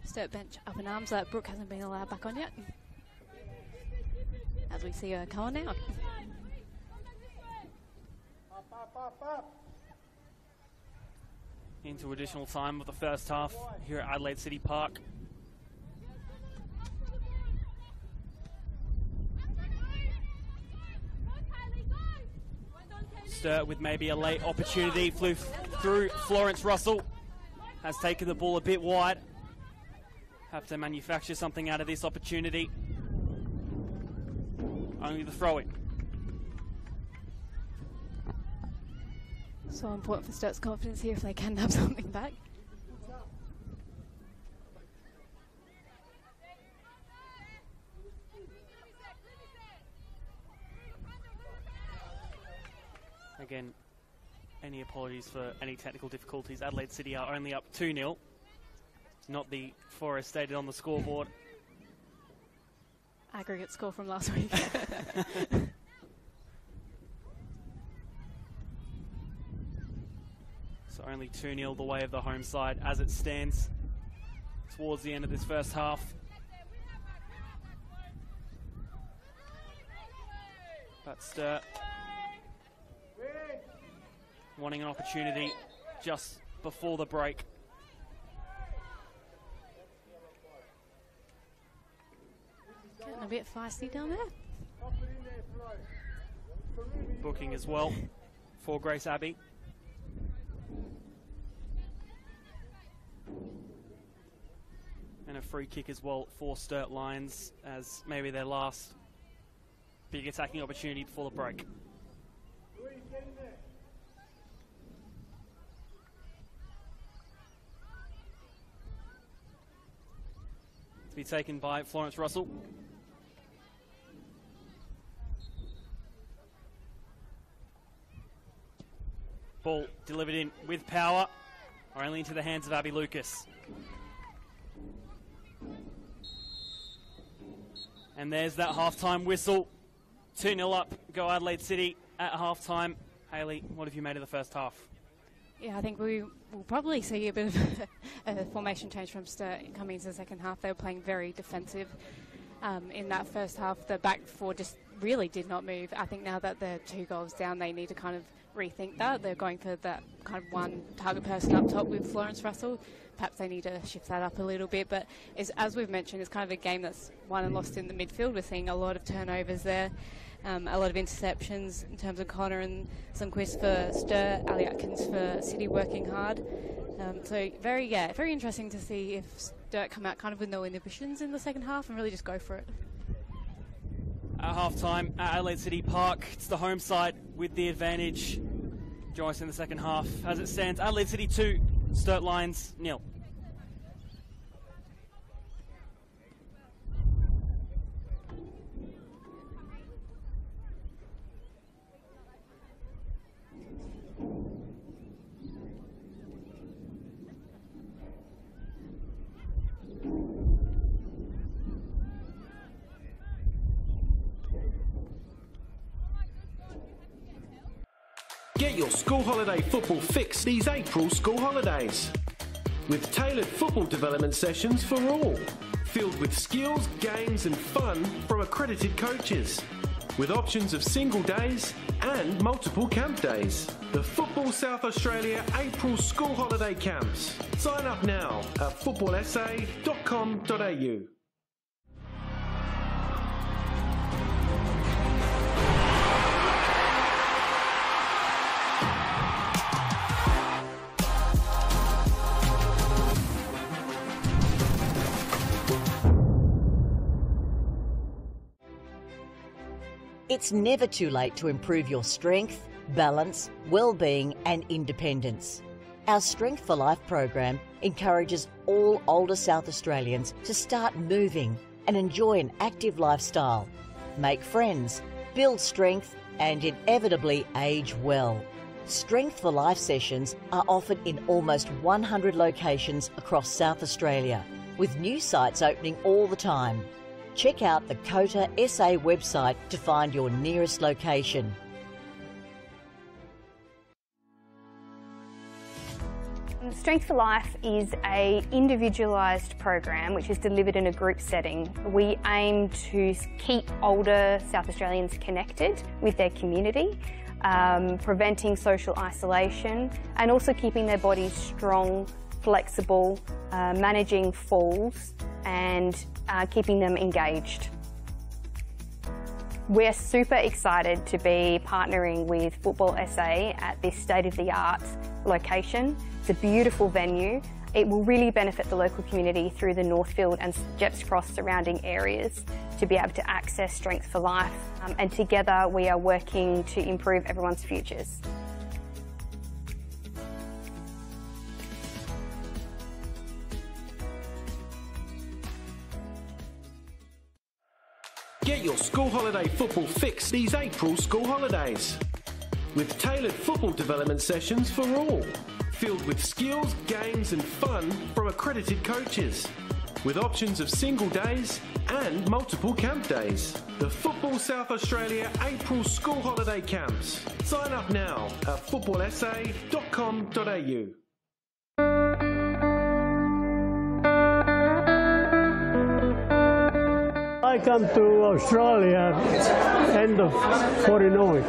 Sturt bench up in arms that Brooke hasn't been allowed back on yet. As we see her coming out. into additional time of the first half here at Adelaide City Park. Sturt with maybe a late opportunity, flew through Florence Russell, has taken the ball a bit wide. Have to manufacture something out of this opportunity. Only the throw in. So important for Sturt's confidence here if they can have [laughs] something back. Again, any apologies for any technical difficulties. Adelaide City are only up 2 0. Not the four as stated on the scoreboard. Aggregate score from last week. [laughs] So only 2 0 the way of the home side as it stands towards the end of this first half. But Sturt wanting an opportunity just before the break. Getting a bit feisty down there. Booking as well for Grace Abbey. And a free kick as well for Sturt Lions as maybe their last big attacking opportunity before the break. To be taken by Florence Russell. Ball delivered in with power, are only into the hands of Abby Lucas. And there's that halftime whistle. 2 0 up, go Adelaide City at halftime. Haley, what have you made of the first half? Yeah, I think we will probably see a bit of a formation change from Sturt coming into the second half. They were playing very defensive um, in that first half. The back four just really did not move. I think now that they're two goals down, they need to kind of rethink that. They're going for that kind of one target person up top with Florence Russell. Perhaps they need to shift that up a little bit. But as, as we've mentioned, it's kind of a game that's won and lost in the midfield. We're seeing a lot of turnovers there. Um, a lot of interceptions in terms of Connor and Sundquist for Sturt, Ali Atkins for City working hard. Um, so very, yeah, very interesting to see if Sturt come out kind of with no inhibitions in the second half and really just go for it. At half time at Adelaide City Park, it's the home side with the advantage. Joyce in the second half. As it stands, Adelaide City 2, Sturt Lions nil. Get your school holiday football fix these April school holidays. With tailored football development sessions for all, filled with skills, games, and fun from accredited coaches. With options of single days and multiple camp days. The Football South Australia April School Holiday Camps. Sign up now at footballsa.com.au. It's never too late to improve your strength, balance, well-being and independence. Our Strength for Life program encourages all older South Australians to start moving and enjoy an active lifestyle, make friends, build strength and inevitably age well. Strength for Life sessions are offered in almost 100 locations across South Australia, with new sites opening all the time. Check out the COTA SA website to find your nearest location. Strength for Life is a individualised program which is delivered in a group setting. We aim to keep older South Australians connected with their community, um, preventing social isolation and also keeping their bodies strong, flexible, uh, managing falls and uh, keeping them engaged. We're super excited to be partnering with Football SA at this state-of-the-art location. It's a beautiful venue. It will really benefit the local community through the Northfield and Gepps Cross surrounding areas to be able to access Strength for Life. Um, and together we are working to improve everyone's futures. Get your school holiday football fix these April school holidays. With tailored football development sessions for all, filled with skills, games, and fun from accredited coaches. With options of single days and multiple camp days. The Football South Australia April School Holiday Camps. Sign up now at footballsa.com.au. I come to Australia end of 49.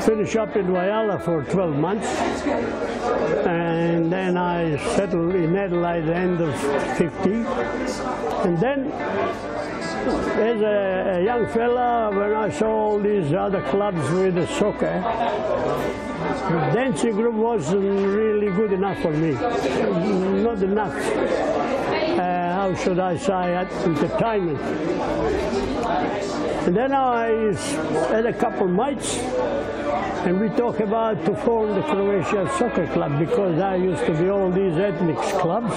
Finish up in Whyalla for 12 months and then I settled in Adelaide at the end of 50 and then as a, a young fella when I saw all these other clubs with the soccer the dancing group wasn't really good enough for me. Not enough how should I say, it, entertainment. And then I had a couple mates, and we talk about to form the Croatia Soccer Club because I used to be all these ethnic clubs.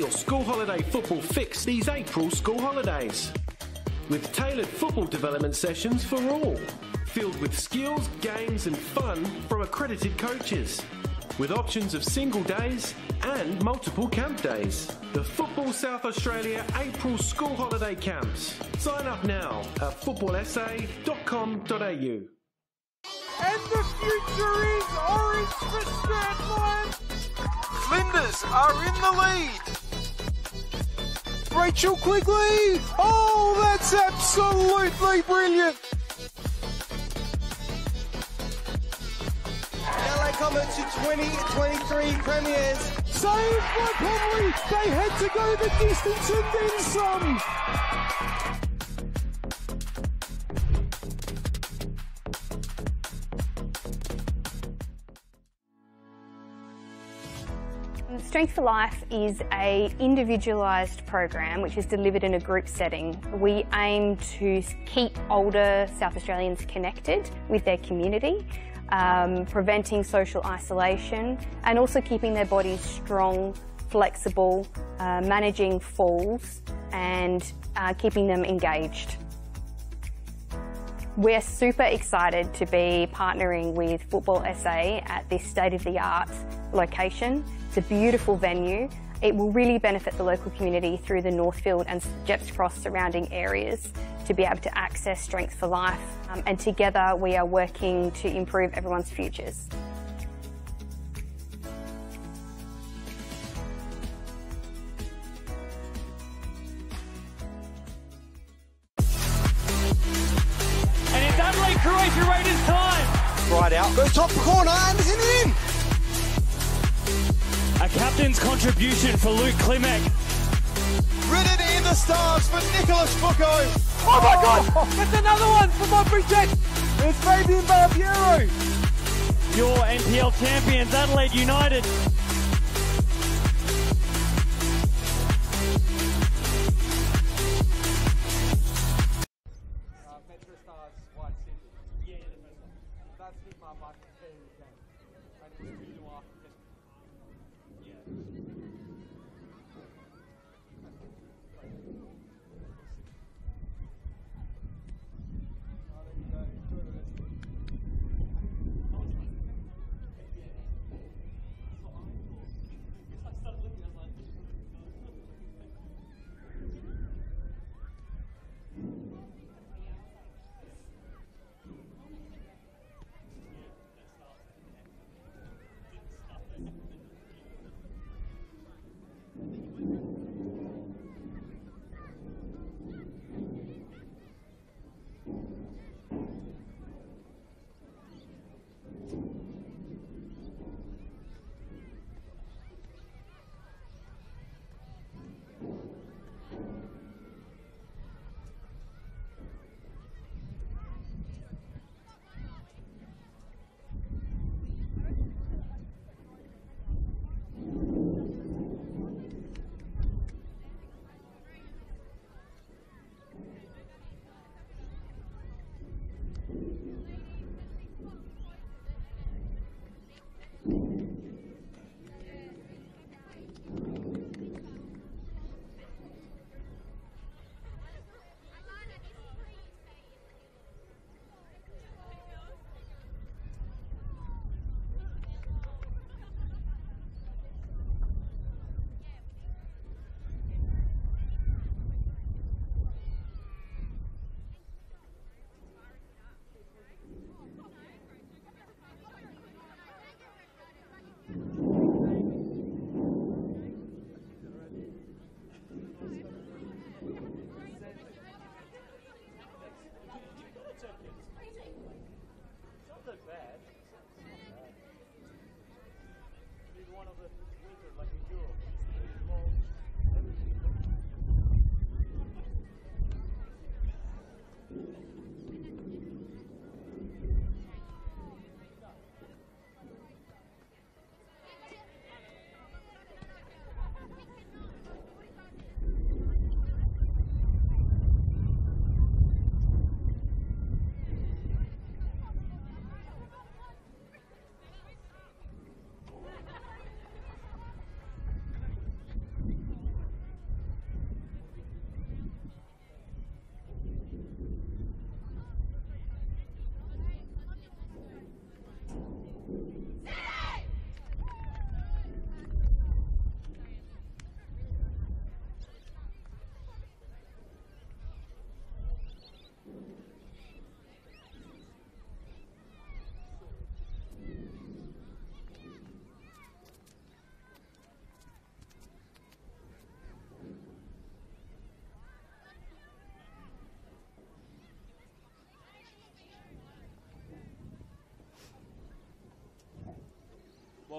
Your school holiday football fix these April school holidays. With tailored football development sessions for all, filled with skills, games, and fun from accredited coaches. With options of single days and multiple camp days. The Football South Australia April School Holiday Camps. Sign up now at footballsa.com.au. And the future is orange for Strandline. Flinders are in the lead. Rachel Quigley. Oh, that's absolutely brilliant. LA Comet to 2023 premieres. Saved by Conley. They had to go the distance and then some. Strength for Life is a individualised program which is delivered in a group setting. We aim to keep older South Australians connected with their community, um, preventing social isolation and also keeping their bodies strong, flexible, uh, managing falls and uh, keeping them engaged. We're super excited to be partnering with Football SA at this state-of-the-art location. It's a beautiful venue. It will really benefit the local community through the Northfield and Gepps Cross surrounding areas to be able to access Strength for Life. Um, and together we are working to improve everyone's futures. And it's Adelaide Croatia Raiders time. Right out, goes top corner, Anderson in. A captain's contribution for Luke Klimek. Written in the stars for Nicholas Bucco. Oh my God! Oh. That's another one for my Bridget. It's Fabian Barbiero. Your NPL champions, Adelaide United.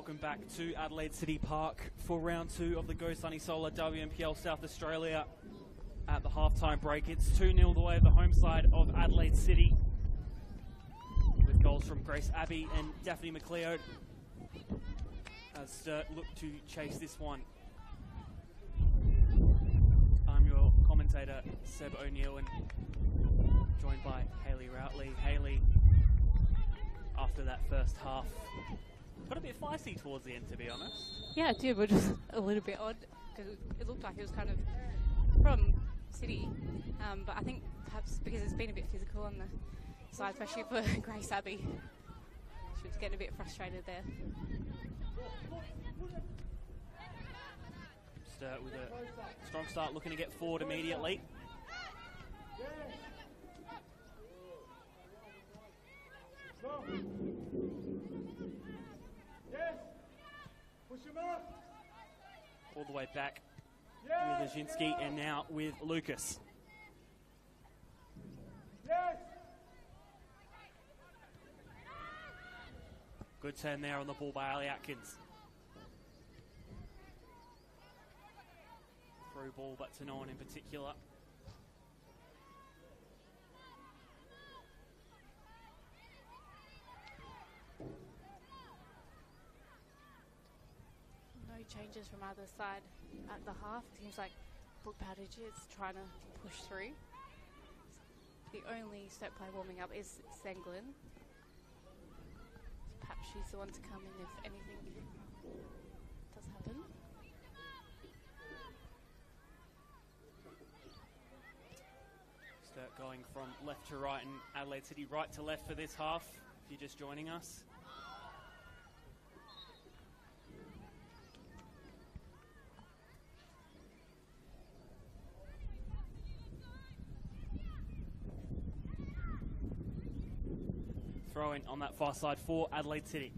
Welcome back to Adelaide City Park for round two of the Go Sunny Solar WNPL South Australia. At the halftime break, it's 2 0 the way of the home side of Adelaide City. With goals from Grace Abbey and Daphne McLeod. As Sturt look to chase this one. I'm your commentator, Seb O'Neill, and joined by Haley Routley. Haley, after that first half, got a bit feisty towards the end, to be honest. Yeah, it did, but just [laughs] a little bit odd because it looked like it was kind of from City. Um, but I think perhaps because it's been a bit physical on the side, especially for [laughs] Grace Abbey, she was getting a bit frustrated there. Sturt with a strong start, looking to get forward immediately. Yes. Push him up. All the way back with Ajinski and now with Lucas. Good turn there on the ball by Ali Atkins. Through ball, but to no one in particular. Changes from either side at the half. It seems like Brooke Powditch is trying to push through. The only step player warming up is Senglin. Perhaps she's the one to come in if anything does happen. Sturt going from left to right and Adelaide City right to left for this half. If you're just joining us. Throw in on that far side for Adelaide City.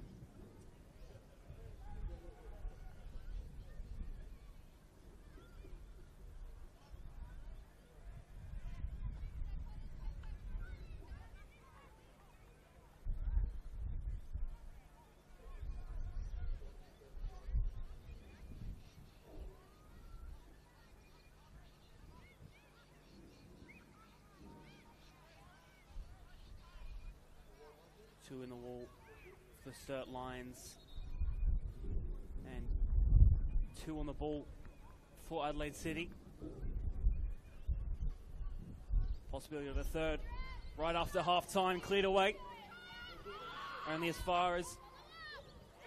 Two in the wall for Sturt Lions. And two on the ball for Adelaide City. Possibility of a third right after half time, cleared away. Only as far as.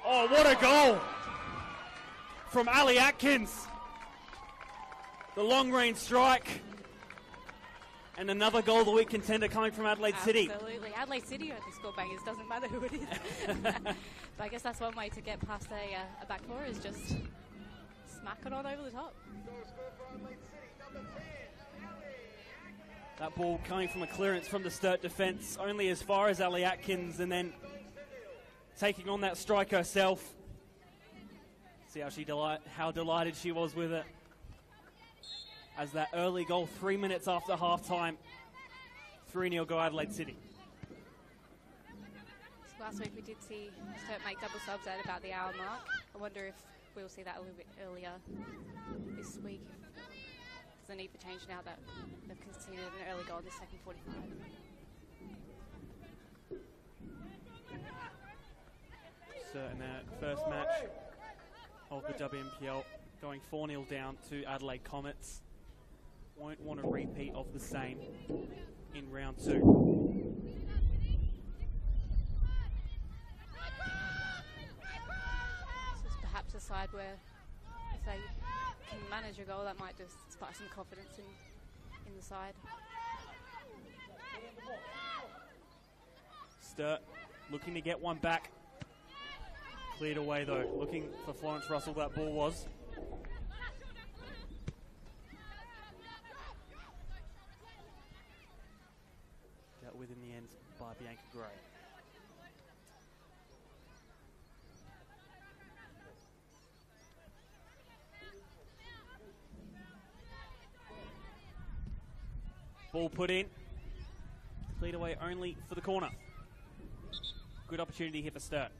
Oh, what a goal! From Ali Atkins. The long range strike. And another goal of the week contender coming from Adelaide City. Absolutely. Adelaide City only score bangers, doesn't matter who it is. [laughs] but I guess that's one way to get past a, uh, a back four is just smack it on over the top. That ball coming from a clearance from the Sturt defence, only as far as Ali Atkins, and then taking on that strike herself. See how she delight, how delighted she was with it. As that early goal, three minutes after half time, 3 0 go Adelaide City. Last week we did see Sturt make double subs at about the hour mark. I wonder if we'll see that a little bit earlier this week. There's a need for change now that they've conceded an early goal in the second 45. So in their first match of the WNPL, going 4 0 down to Adelaide Comets. Won't want a repeat of the same in round two. This is perhaps a side where if they can manage a goal, that might just spark some confidence in, in the side. Sturt looking to get one back. Cleared away though. Looking for Florence Russell, that ball was. Dealt with in the end by Bianca Gray. Ball put in. Cleared away only for the corner. Good opportunity here for Sturt.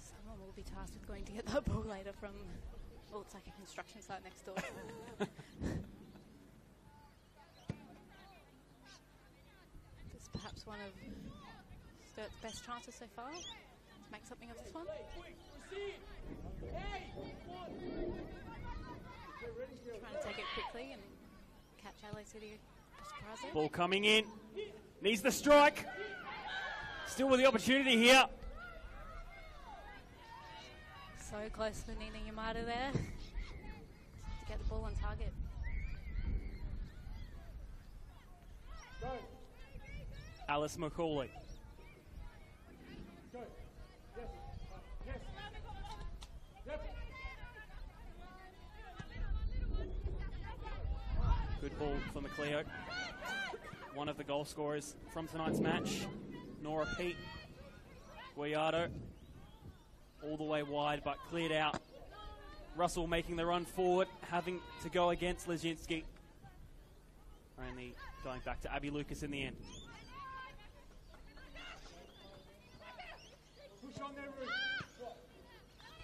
Someone will be tasked with going to get that ball later from, well, it's like a construction site next door. [laughs] this is perhaps one of Sturt's best chances so far to make something of this one. Trying to take it quickly and catch LA City. Ball coming in. Needs the strike. Still with the opportunity here. So close for Nina Yamada there. to get the ball on target. Alice Macaulay. Good ball for McLeod. One of the goal scorers from tonight's match. Nora Pete. Guajardo. All the way wide, but cleared out. Russell making the run forward, having to go against Lezinski. Only going back to Abby Lucas in the end.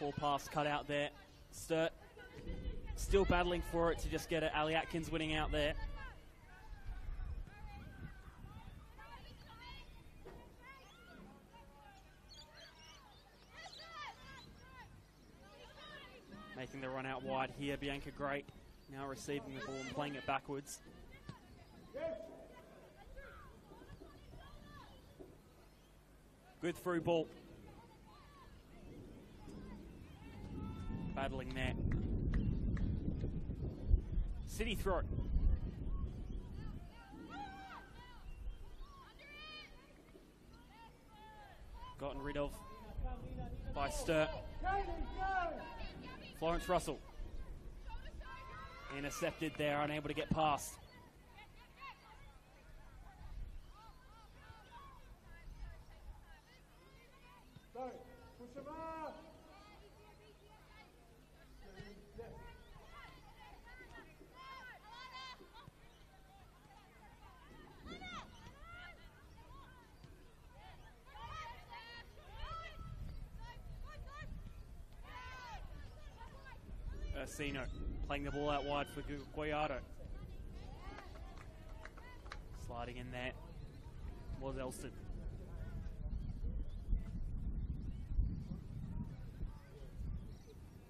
Poor pass cut out there. Sturt still battling for it to just get it. Ali Atkins winning out there. Making the run out wide here, Bianca Great now receiving the ball and playing it backwards. Good through ball. Battling there. City throw. Gotten rid of by Sturt. Florence Russell. Intercepted there, unable to get past. Ursino playing the ball out wide for Gu- Guajardo. Sliding in there was Elston.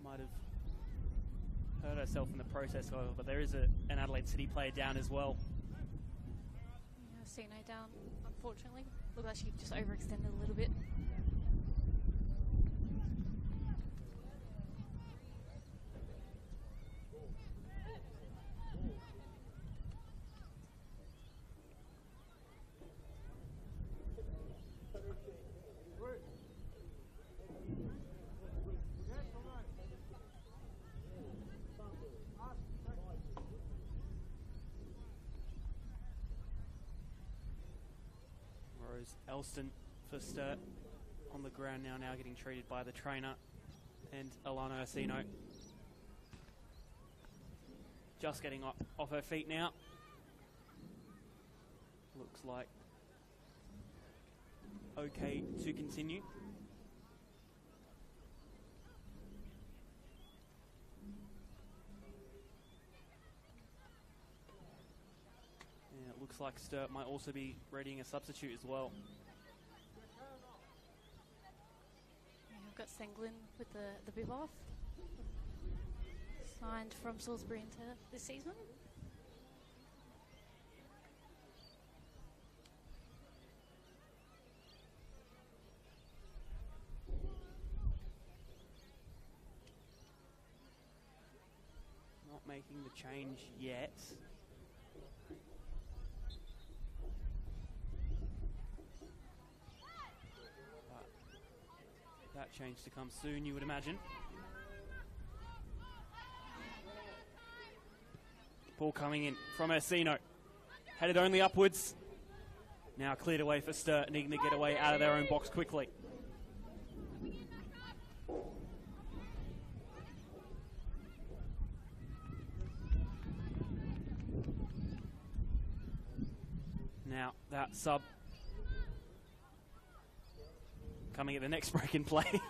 Might have hurt herself in the process, however, but there is a, an Adelaide City player down as well. Yeah, Sino down, unfortunately. Looked like she just overextended a little bit. Rose Elston for Sturt on the ground now, now getting treated by the trainer and Alana Ursino. Just getting up off her feet now. Looks like okay to continue. And it looks like Sturt might also be readying a substitute as well. We've got Senglin with the, the bib off. Signed from Salisbury into this season. Not making the change yet. That change to come soon, you would imagine. Ball coming in from Ursino. Headed only upwards. Now cleared away for Sturt, needing to get away out of their own box quickly. Now that sub coming at the next [laughs] break in play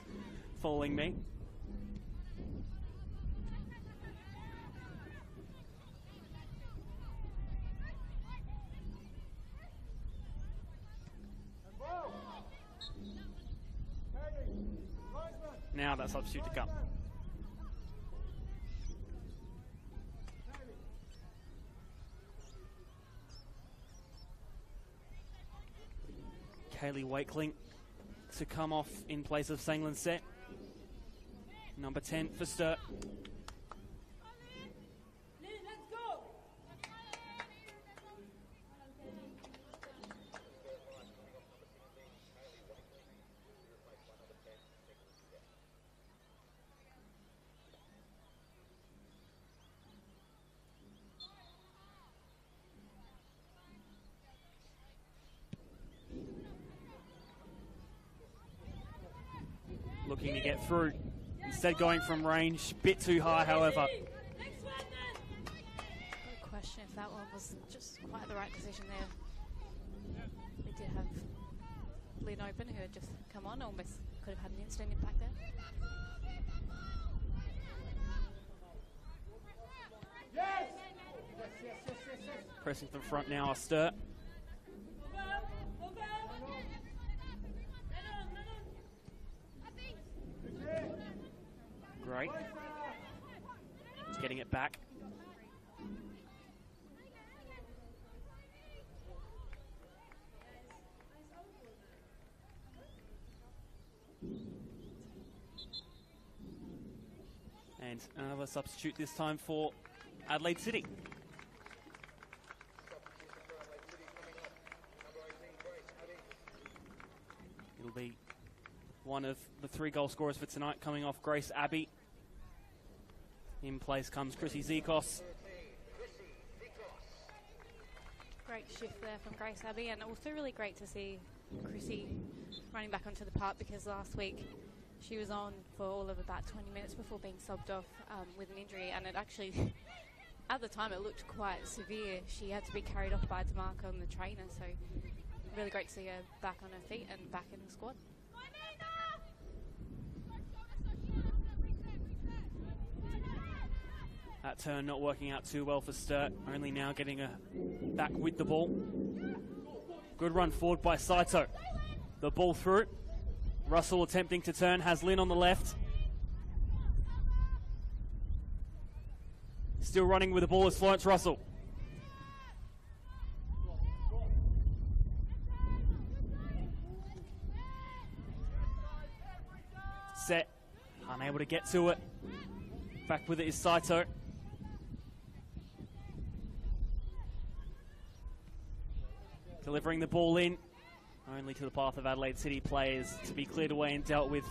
[laughs] following me. Now that substitute to come. Kaylee Wakeling to come off in place of Sanglan Set. Number 10 for Sturt. Looking to get through. Instead going from range, bit too high, however. Good question if that one was just quite the right position there. We did have Lynn open who had just come on, almost could have had an instant impact there. Pressing to the front now are Sturt. Great. Just getting it back. And another substitute this time for Adelaide City. It'll be one of the three goal scorers for tonight coming off Grace Abbey. In place comes Chrissy Zikos. Great shift there from Grace Abbey, and also really great to see Chrissy running back onto the park because last week she was on for all of about 20 minutes before being subbed off um, with an injury, and it actually, [laughs] at the time, it looked quite severe. She had to be carried off by DeMarco and the trainer, so really great to see her back on her feet and back in the squad. That turn not working out too well for Sturt, only now getting a back with the ball. Good run forward by Saito. The ball through. Russell attempting to turn, has Lynn on the left. Still running with the ball is Florence Russell. Set, unable to get to it. Back with it is Saito. Delivering the ball in, only to the path of Adelaide City players to be cleared away and dealt with.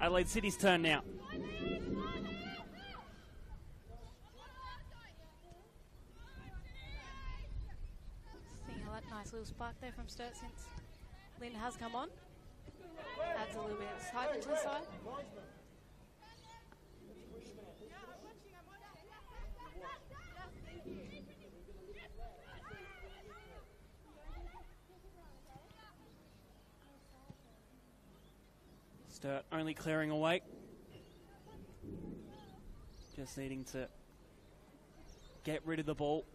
Adelaide City's turn now. Seeing a lot- nice little spark there from Sturt since Lynn has come on. Adds a little bit of excitement to the side. Sturt uh, only clearing away. Just needing to get rid of the ball.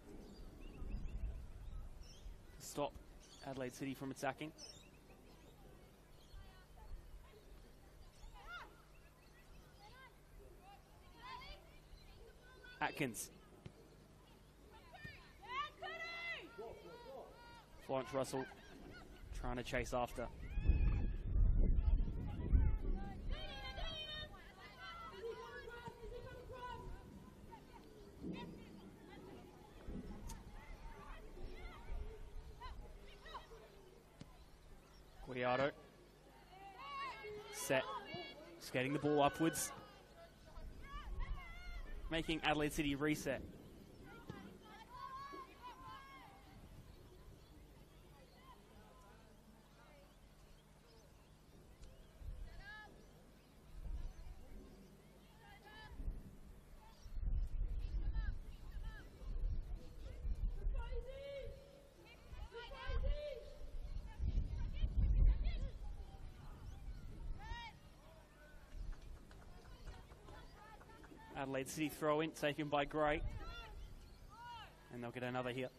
To stop Adelaide City from attacking. Atkins. Florence Russell trying to chase after. Guajardo. Set. Skating the ball upwards. Making Adelaide City reset. Adelaide City throw in taken by Gray. And they'll get another here.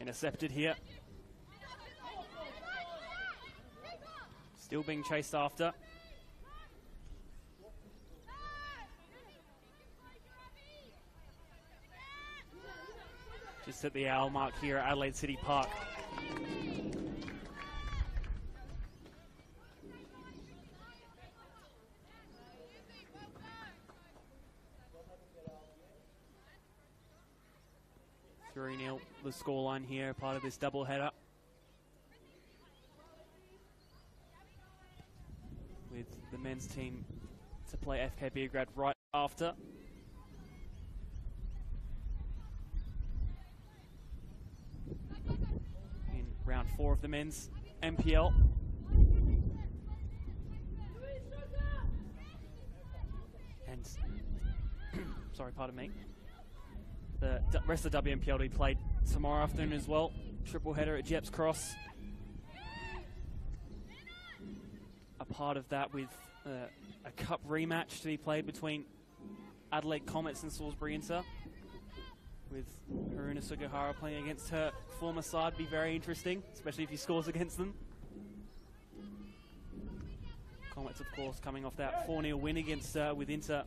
Intercepted here. Still being chased after. Just at the hour mark here at Adelaide City Park. Three 0 the scoreline here, part of this double header. With the men's team to play FK Beograd right after. In round four of the men's NPL. And [clears throat] sorry, pardon me. The rest of the WNPL will be played tomorrow afternoon as well. Triple header at Jeps Cross. A part of that with uh, a cup rematch to be played between Adelaide Comets and Salisbury Inter. With Haruna Sugihara playing against her former side, be very interesting, especially if he scores against them. Comets, of course, coming off that 4 0 win against uh, with Inter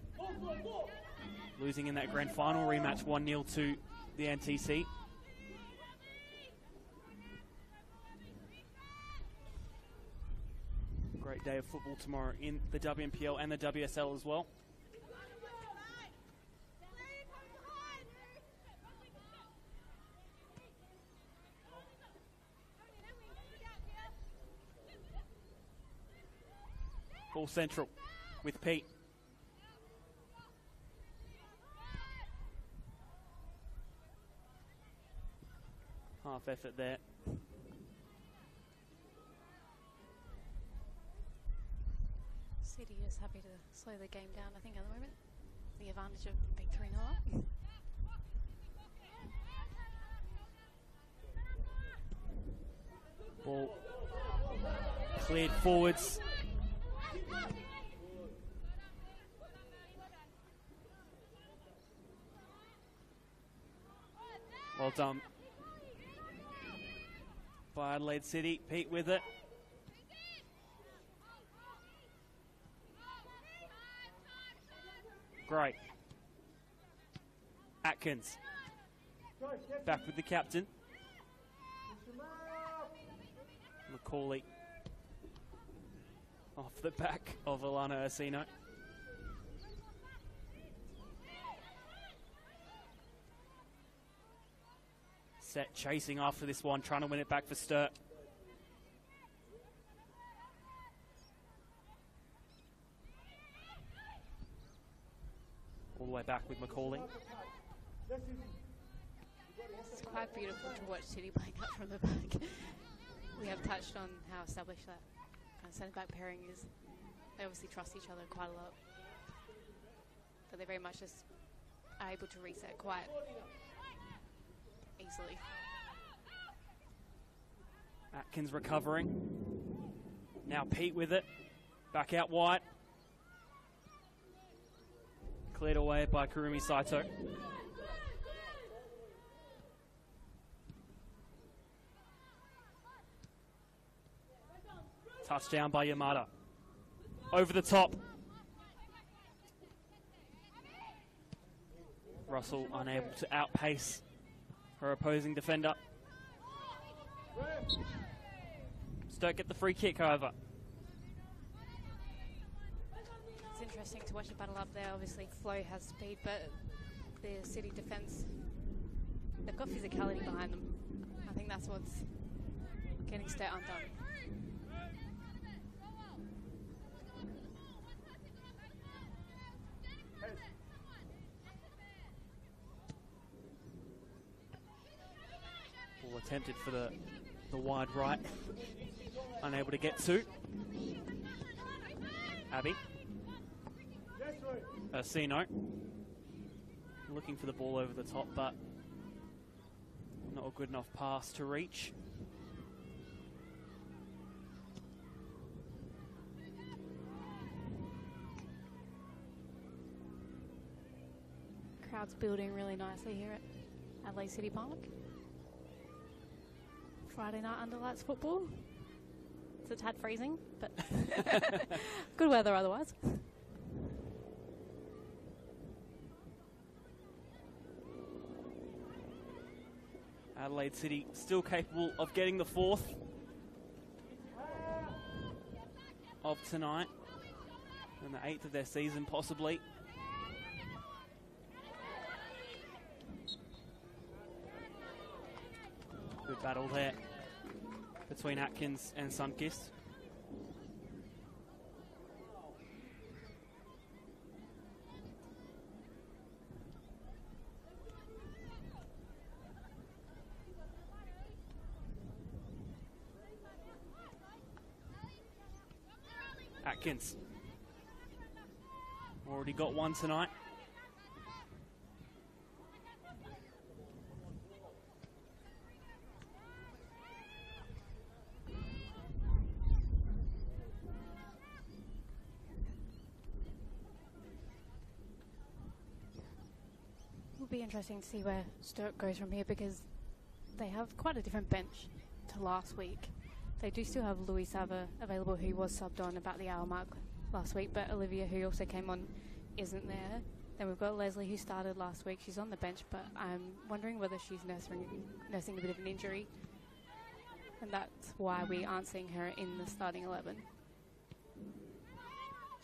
losing in that grand final rematch 1 0 to the NTC. Great day of football tomorrow in the WNPL and the WSL as well. Ball central with Pete. half effort there. City is happy to slow the game down, I think, at the moment. The advantage of being 3 0 up. Ball cleared forwards. Well done by Adelaide City. Pete with it. Great. Atkins. Back with the captain. Macaulay. Off the back of Alana Ursino. Set chasing after this one, trying to win it back for Sturt. All the way back with Macaulay. It's quite beautiful to watch City playing up from the back. we have touched on how established that kind of centre back pairing is. They obviously trust each other quite a lot. But they very much just are able to reset quite easily. Atkins recovering. Now Pete with it. Back out wide. Cleared away by Kurumi Saito. Touchdown by Yamada. Over the top. Russell unable to outpace her opposing defender. Sturt get the free kick, however. It's interesting to watch the battle up there. Obviously, Flow has speed, but the City defence, they've got physicality behind them. I think that's what's getting Sturt undone. Ball attempted for the The wide right, unable to get to. Abby. Uh, Ursino. Looking for the ball over the top, but not a good enough pass to reach. Crowd's building really nicely here at Adelaide City Park. Friday night under lights football. It's a tad freezing, but [laughs] good weather otherwise. Adelaide City still capable of getting the fourth of tonight and the eighth of their season, possibly. Good battle there between Atkins and Sundquist. Atkins. Already got one tonight. Be interesting to see where Sturt goes from here because they have quite a different bench to last week. They do still have Louis Sava available, who was subbed on about the hour mark last week, but Olivia, who also came on, isn't there. Then we've got Leslie, who started last week. She's on the bench, but I'm wondering whether she's nursing, nursing a bit of an injury. And that's why we aren't seeing her in the starting 11.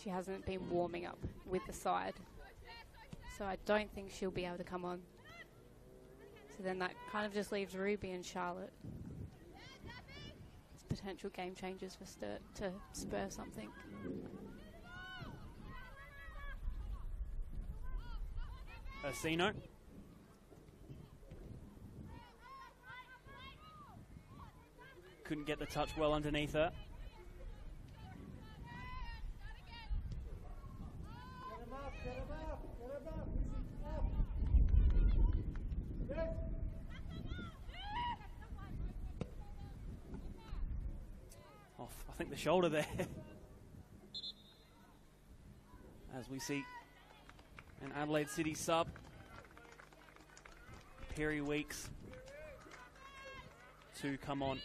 She hasn't been warming up with the side. So I don't think she'll be able to come on. So then that kind of just leaves Ruby and Charlotte potential game changers for Sturt to spur something. Uh, Ursino. Couldn't get the touch well underneath her. Off, I think the shoulder there. As we see an Adelaide City sub, Perry Weeks, to come on.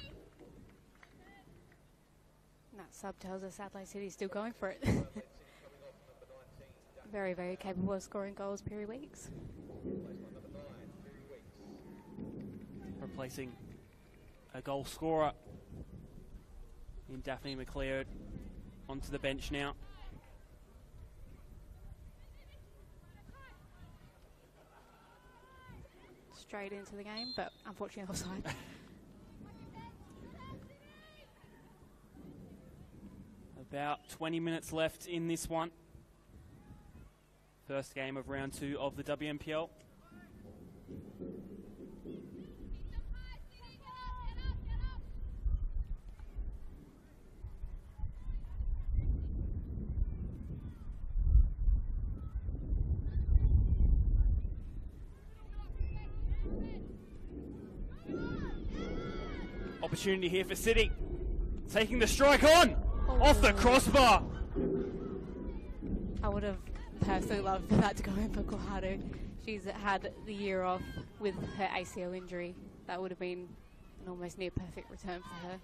And that sub tells us Adelaide City's still going for it. [laughs] very, very capable of scoring goals, Perry Weeks. replacing a goal scorer in Daphne McLeod onto the bench now. Straight into the game, but unfortunately [laughs] offside. About 20 minutes left in this one. First game of round two of the WNPL. Opportunity here for City. Taking the strike on! Oh. Off the crossbar! I would have personally loved for that to go in for Guajardo. She's had the year off with her ACL injury. That would have been an almost near perfect return for her.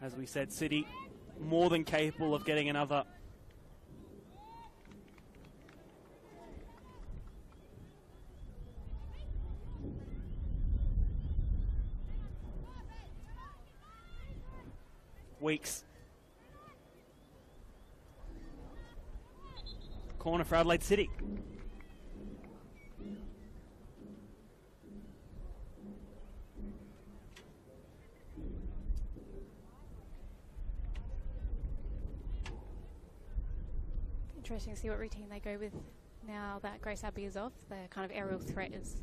As we said, City more than capable of getting another. Weeks. Corner for Adelaide City. Interesting to see what routine they go with now that Grace Abbey is off. Their kind of aerial threat is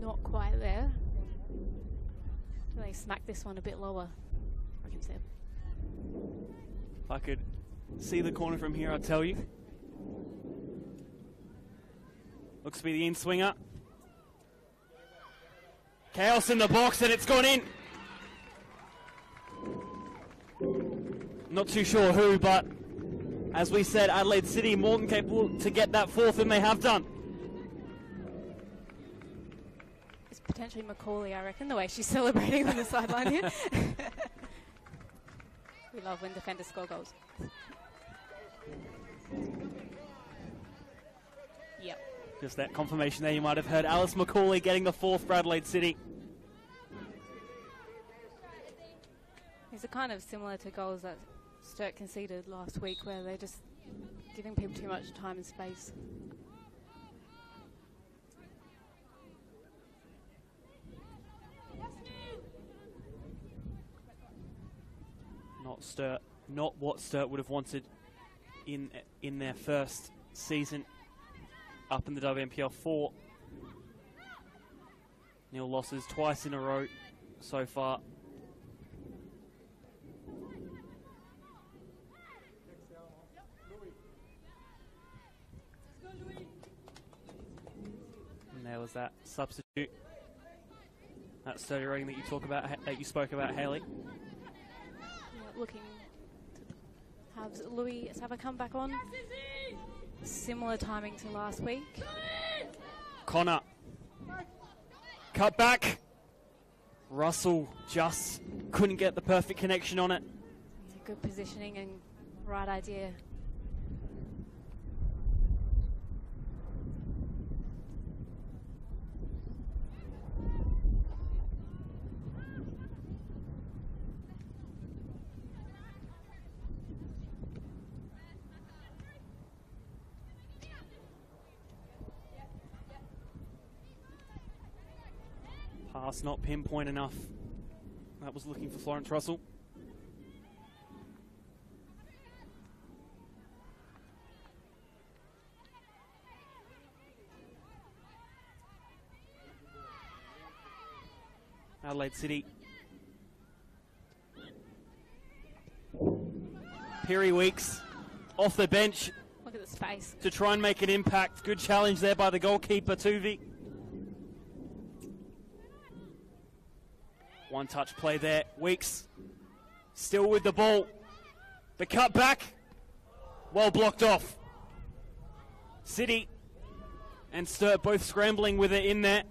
not quite there. They smack this one a bit lower? Reckon Seb. If I could see the corner from here, I'd tell you. Looks to be the in swinger. Chaos in the box, and it's gone in. Not too sure who, but as we said, Adelaide City more than capable to get that fourth, and they have done. It's potentially Macaulay, I reckon, the way she's [laughs] celebrating on the sideline here. [laughs] we love when defenders score goals. Yep. Just that confirmation there, you might have heard Alice Macaulay getting the fourth for Adelaide City. These are kind of similar to goals that Sturt conceded last week, where they're just giving people too much time and space. Not Sturt, not what Sturt would have wanted in in their first season up in the WNPL four. Nil losses twice in a row so far. And there was that substitute. That sturdy ring that you talk about, that you spoke about, Haley. Looking to have Louis Sava come back on. Similar timing to last week. Connor. Cut back. Russell just couldn't get the perfect connection on it. Good positioning and right idea. Pass not pinpoint enough. That was looking for Florence Russell. Adelaide City. Perry Weeks off the bench Look at space. to try and make an impact. Good challenge there by the goalkeeper, Tuvi. One touch play there. Weeks still with the ball. The cut back. Well blocked off. City and Sturt both scrambling with it in there.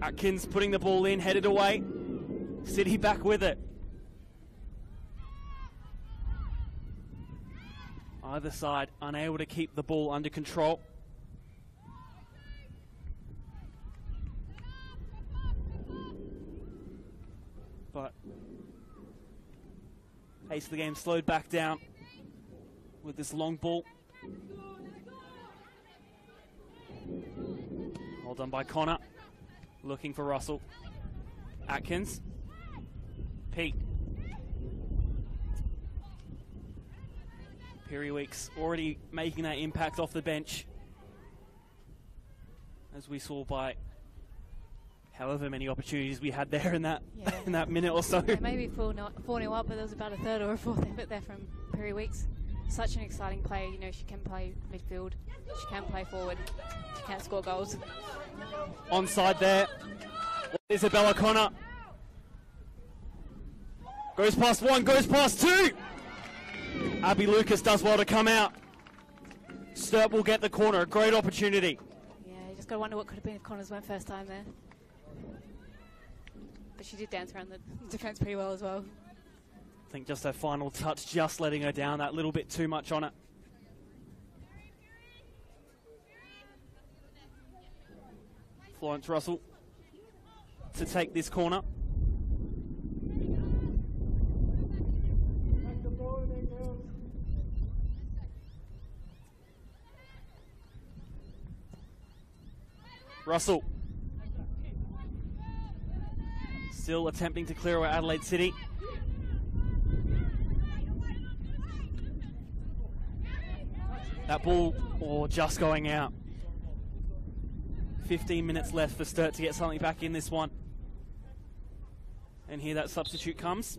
Atkins putting the ball in, headed away. City back with it. Either side unable to keep the ball under control. But pace of the game slowed back down with this long ball. Well done by Connor. Looking for Russell. Atkins. Pete. Perry Weeks already making that impact off the bench. As we saw by however many opportunities we had there in that Yeah. [laughs] in that minute or so. Yeah, maybe 4 0 4 nil up, but there was about a third or a fourth effort there from Perry Weeks. Such an exciting player. You know, she can play midfield, she can play forward, she can score goals. Onside there. Isabella Connor. Goes past one, goes past two. Abby Lucas does well to come out. Sturt will get the corner. A great opportunity. Yeah, you just got to wonder what could have been if Connors went first time there. But she did dance around the defence pretty well as well. I think just her final touch, just letting her down that little bit too much on it. Florence Russell to take this corner. Russell Still attempting to clear away Adelaide City. That ball, or just going out. 15 minutes left for Sturt to get something back in this one. And here that substitute comes.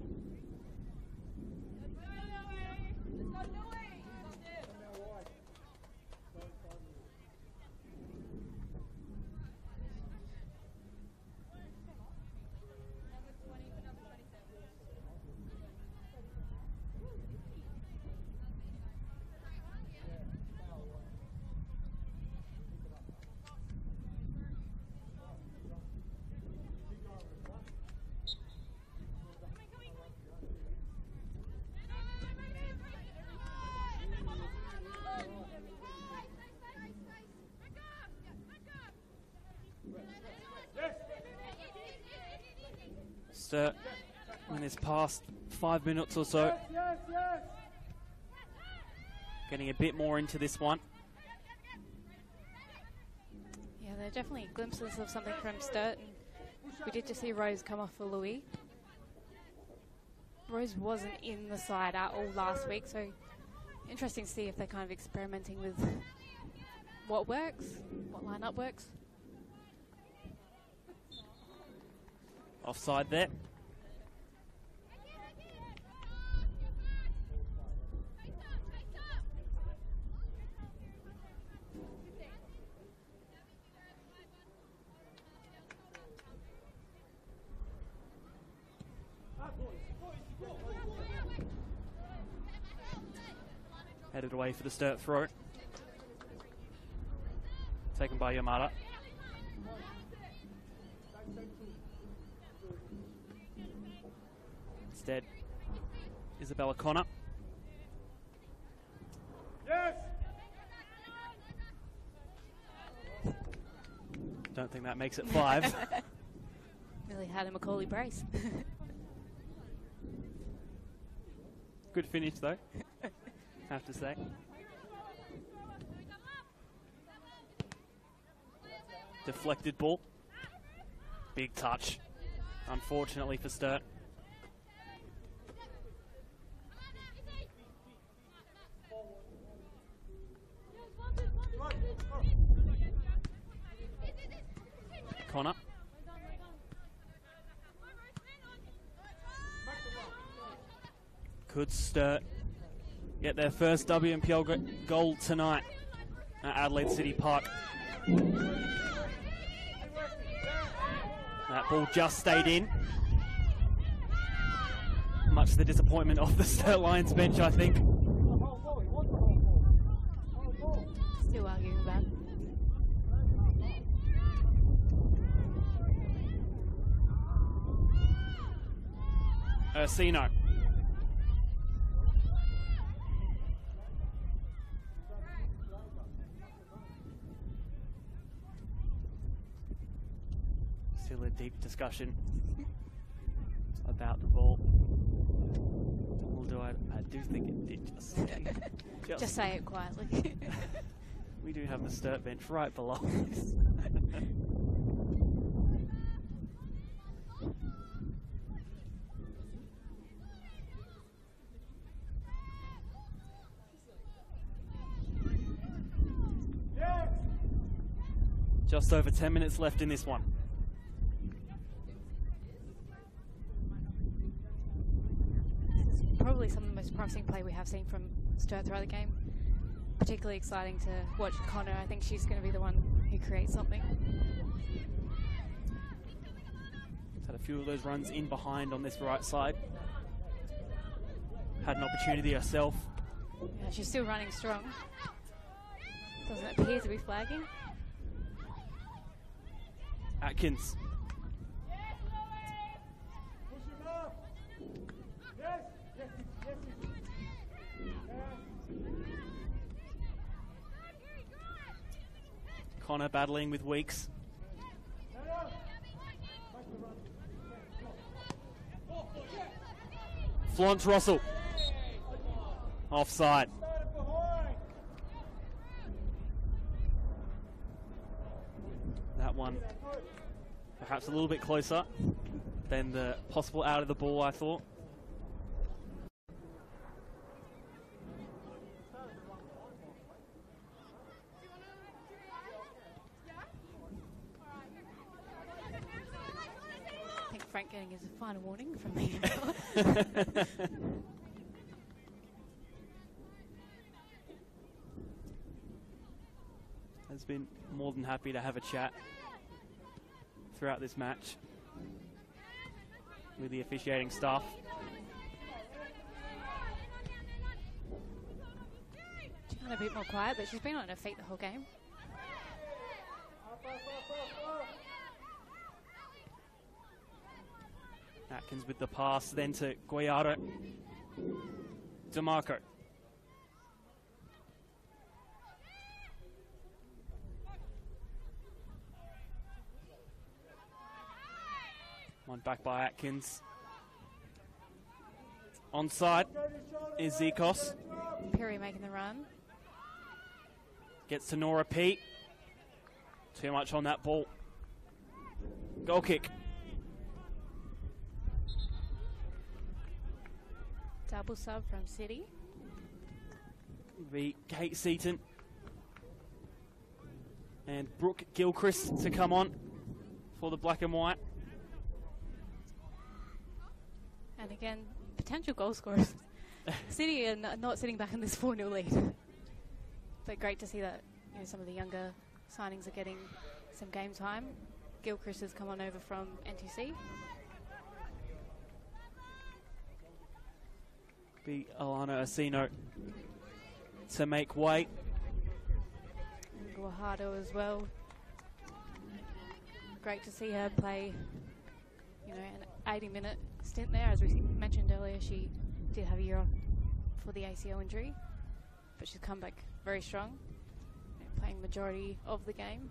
Sturt in this past five minutes or so. Getting a bit more into this one. Yeah, there are definitely glimpses of something from Sturt. We did just see Rose come off for Louis. Rose wasn't in the side at all last week, so interesting to see if they're kind of experimenting with what works, what lineup works. Offside there. Headed away for the Sturt throw. Taken by Yamada. Isabella Connor. Yes! Don't think that makes it five. [laughs] Really had a Macaulay brace. Good finish though, have to say. Deflected ball. Big touch. Unfortunately for Sturt. Connor. Could Sturt get their first WNPL goal tonight at Adelaide City Park. That ball just stayed in. Much to the disappointment of the [laughs] Sturt Lions bench, I think. Still arguing about. Ursino. Still a deep discussion about the ball. Although I, I do think it did just [laughs] stay. Just say it quietly. [laughs] We do have the Sturt bench right below us. Just over 10 minutes left in this one. Probably some of the most promising play we have seen from Sturt throughout the game. Particularly exciting to watch Connor. I think she's going to be the one who creates something. Had a few of those runs in behind on this right side. Had an opportunity herself. Yeah, she's still running strong. Doesn't appear to be flagging. Atkins. Connor battling with Weeks. Florence Russell. Offside. That one perhaps a little bit closer. than the possible out of the ball, I thought. Frank getting his final warning from the [laughs] Has been more than happy to have a chat throughout this match with the officiating staff. She's gone a bit more quiet, but she's been on her feet the whole game. Atkins with the pass, then to Guajardo. DeMarco. One back by Atkins. Onside is Zikos. Perry making the run. Gets to Nora Pete. Too much on that ball. Goal kick. Double sub from City. Be Kate Seaton and Brooke Gilchrist to come on for the black and white. And again, potential goal scorers. [laughs] City are not sitting back in this 4 0 lead. But great to see that you know, some of the younger signings are getting some game time. Gilchrist has come on over from NTC. Be Alana Ursino to make way. Guajardo as well. Great to see her play, you know, an 80 minute stint there. As we mentioned earlier, she did have a year off for the ACL injury, but she's come back very strong, you know, playing majority of the game.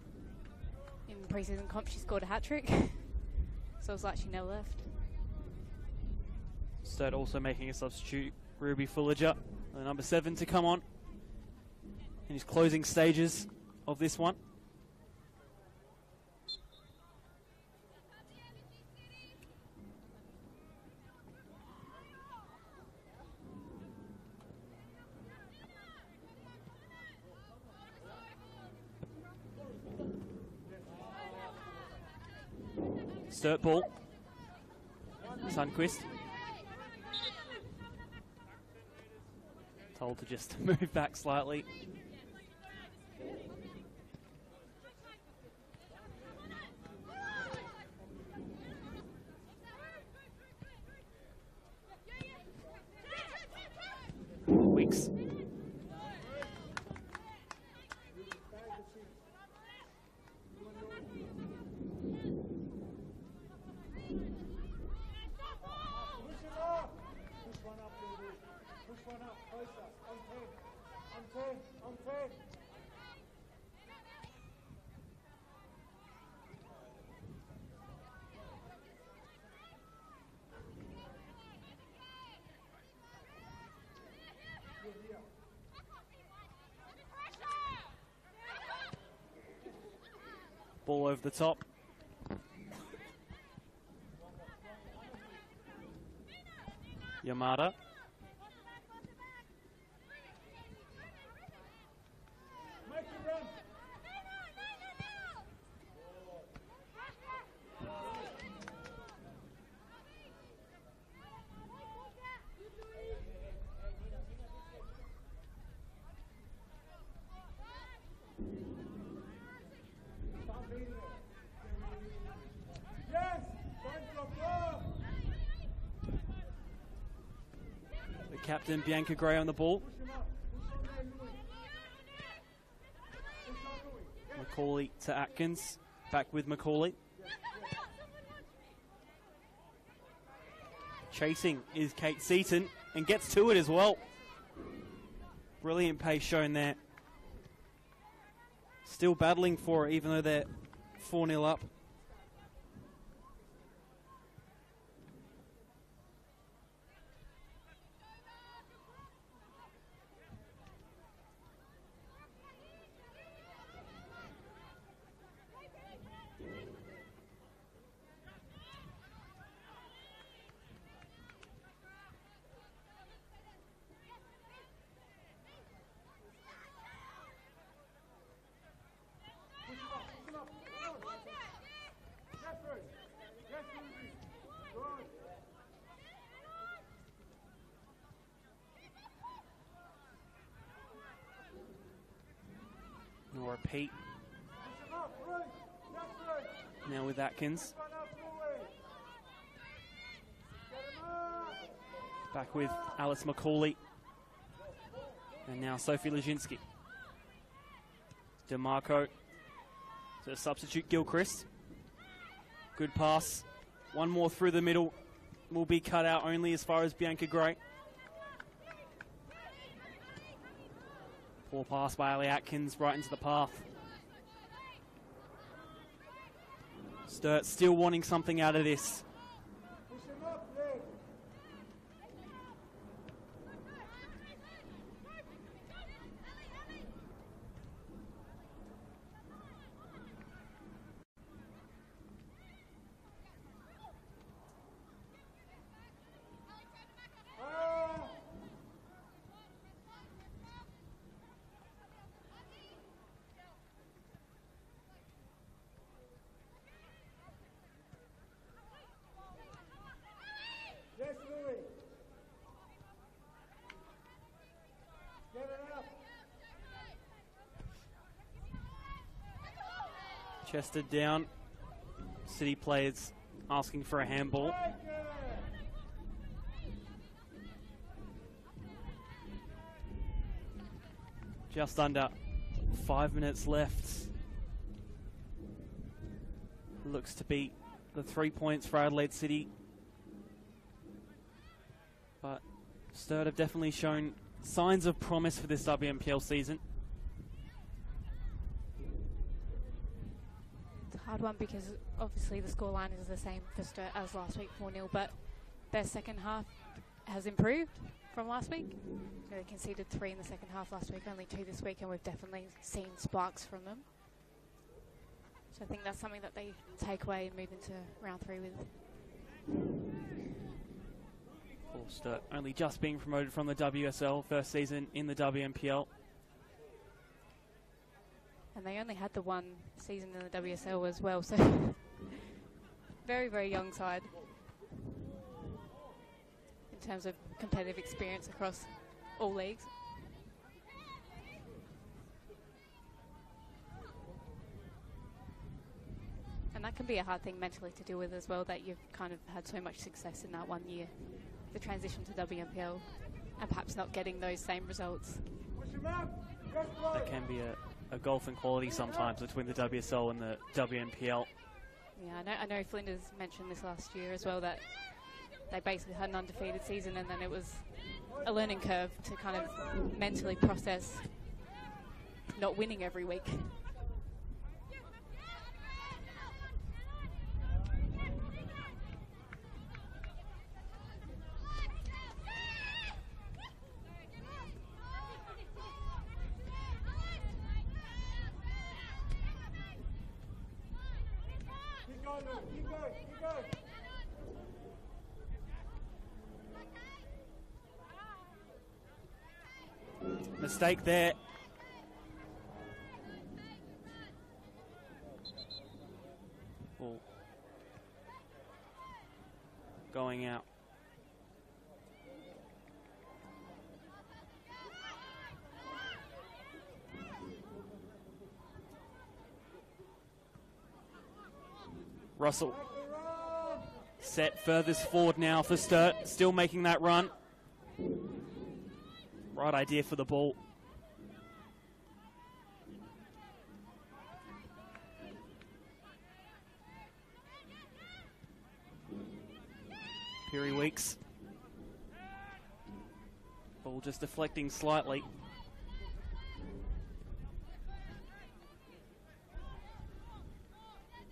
In the preseason comp, she scored a hat trick, [laughs] so it's like she never left. Sturt also making a substitute. Ruby Fullager, the number seven, to come on in his closing stages of this one. Sturt ball. Sundquist. Told to just [laughs] move back slightly. Weeks. The top. Yamada. The captain, Bianca Gray, on the ball. Macaulay to Atkins. Back with Macaulay. Chasing is Kate Seaton and gets to it as well. Brilliant pace shown there. Still battling for it, even though they're 4 0 up. Repeat. Now with Atkins. Back with Alice McCauley. And now Sophie Lezinski. DeMarco to substitute Gilchrist. Good pass. One more through the middle. Will be cut out only as far as Bianca Gray. Poor pass by Ali Atkins right into the path. Sturt still wanting something out of this. Chested down. City players asking for a handball. Just under five minutes left. Looks to be the three points for Adelaide City. But Sturt have definitely shown signs of promise for this WNPL season. It's a hard one because obviously the scoreline is the same for Sturt as last week, 4 0, but their second half has improved from last week. They conceded three in the second half last week, only two this week, and we've definitely seen sparks from them. So I think that's something that they take away and move into round three with. Sturt only just being promoted from the WSL, first season in the WNPL. And they only had the one season in the WSL as well, so [laughs] very, very young side in terms of competitive experience across all leagues. And that can be a hard thing mentally to deal with as well, that you've kind of had so much success in that one year. The transition to WNPL and perhaps not getting those same results. There can be a, a gulf in quality sometimes between the WSL and the WNPL. Yeah, I know, I know Flinders mentioned this last year as well that they basically had an undefeated season and then it was a learning curve to kind of mentally process not winning every week. Keep going, Louis. Keep going. Keep going. Mistake there. Ball going out. Russell set furthest forward now for Sturt, still making that run. Right idea for the ball. Perry Weeks. Ball just deflecting slightly.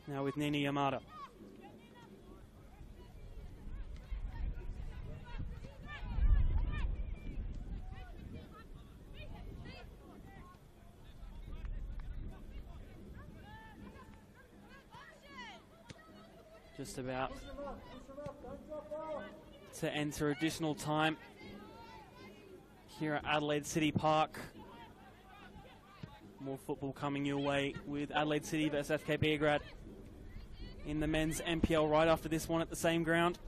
Now with Nini Yamada. Just about to enter additional time here at Adelaide City Park. More football coming your way with Adelaide City versus FK Beograd in the men's NPL right after this one at the same ground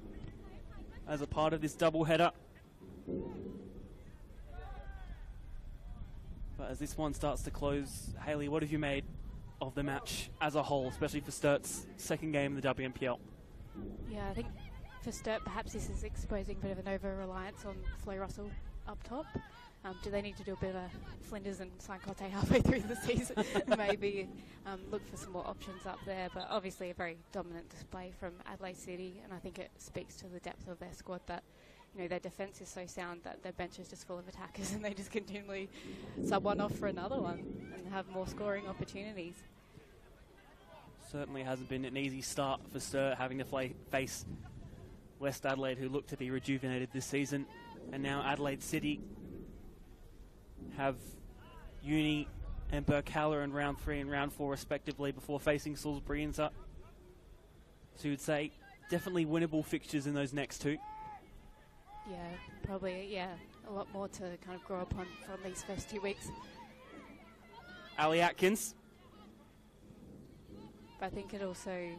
as a part of this double header. But as this one starts to close, Haley, what have you made of the match as a whole, especially for Sturt's second game in the WNPL? Yeah, I think for Sturt, perhaps this is exposing a bit of an over reliance on Flo Russell up top. Um, do they need to do a bit of Flinders and Sankote halfway [laughs] through the season? [laughs] Maybe um, look for some more options up there. But obviously, a very dominant display from Adelaide City, and I think it speaks to the depth of their squad that you know their defence is so sound that their bench is just full of attackers, [laughs] and they just continually sub one off for another one and have more scoring opportunities. Certainly hasn't been an easy start for Sturt, having to play, face West Adelaide, who look to be rejuvenated this season, and now Adelaide City have Uni and Birkalla in round three and round four, respectively, before facing Salisbury and So you'd say definitely winnable fixtures in those next two. Yeah, probably, yeah. A lot more to kind of grow upon from these first two weeks. Ali Atkins. But I think it also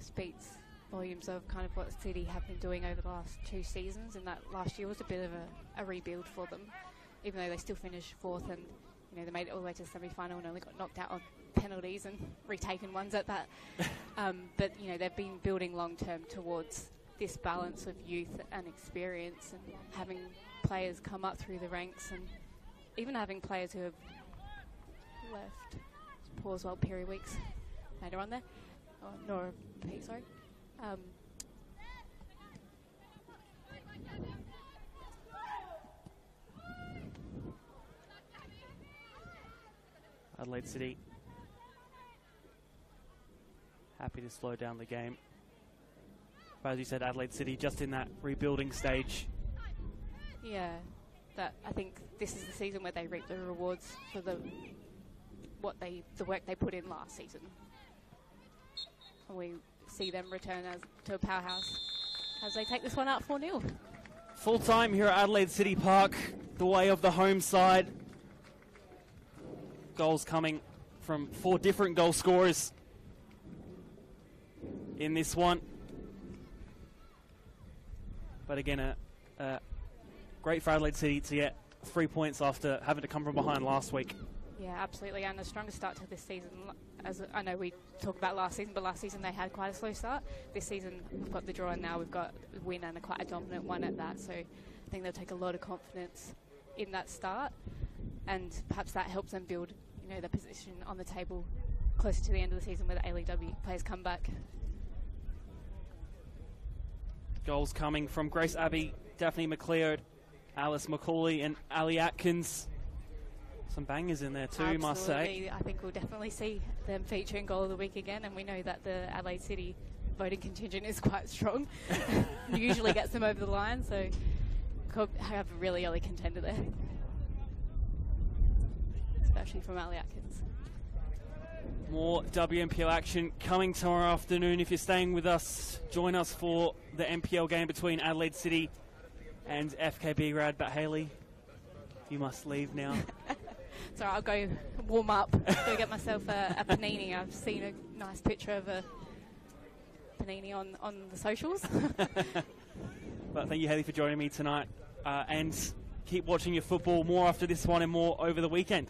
speaks volumes of kind of what City have been doing over the last two seasons, and that last year was a bit of a, a rebuild for them even though they still finished fourth and you know they made it all the way to the semi-final and only got knocked out on penalties and [laughs] retaken ones at that. [laughs] um, but you know they've been building long term towards this balance of youth and experience and having players come up through the ranks and even having players who have left. Pause while Perry Weeks later on there. Oh, Nora P, sorry. Um, Adelaide City happy to slow down the game. But as you said, Adelaide City just in that rebuilding stage. Yeah, that I think this is the season where they reap the rewards for the what they the work they put in last season. And we see them return as to a powerhouse as they take this one out 4 0. Full time here at Adelaide City Park, the way of the home side goals coming from four different goal scorers in this one. But again, a, a great for Adelaide City to get three points after having to come from behind last week. Yeah, absolutely, and the strongest start to this season. As I know we talked about last season, but last season they had quite a slow start. This season we've got the draw, and now we've got a win and a quite a dominant one at that. So I think they'll take a lot of confidence in that start, and perhaps that helps them build you know, their position on the table closer to the end of the season where the ALEW players come back. Goals coming from Grace Abbey, Daphne McLeod, Alice McCauley, and Ali Atkins. Some bangers in there too, Absolutely. must say. I think we'll definitely see them featuring goal of the week again, and we know that the Adelaide City voting contingent is quite strong. [laughs] Usually gets them over the line, so could have a really early contender there especially from Ali Atkins. More WNPL action coming tomorrow afternoon. If you're staying with us, join us for the NPL game between Adelaide City and FK Beograd. But Haley, you must leave now. [laughs] so I'll go warm up, go get myself a, a, panini. I've seen a nice picture of a panini on, on the socials. [laughs] but thank you, Haley, for joining me tonight. Uh, and keep watching your football more after this one and more over the weekend.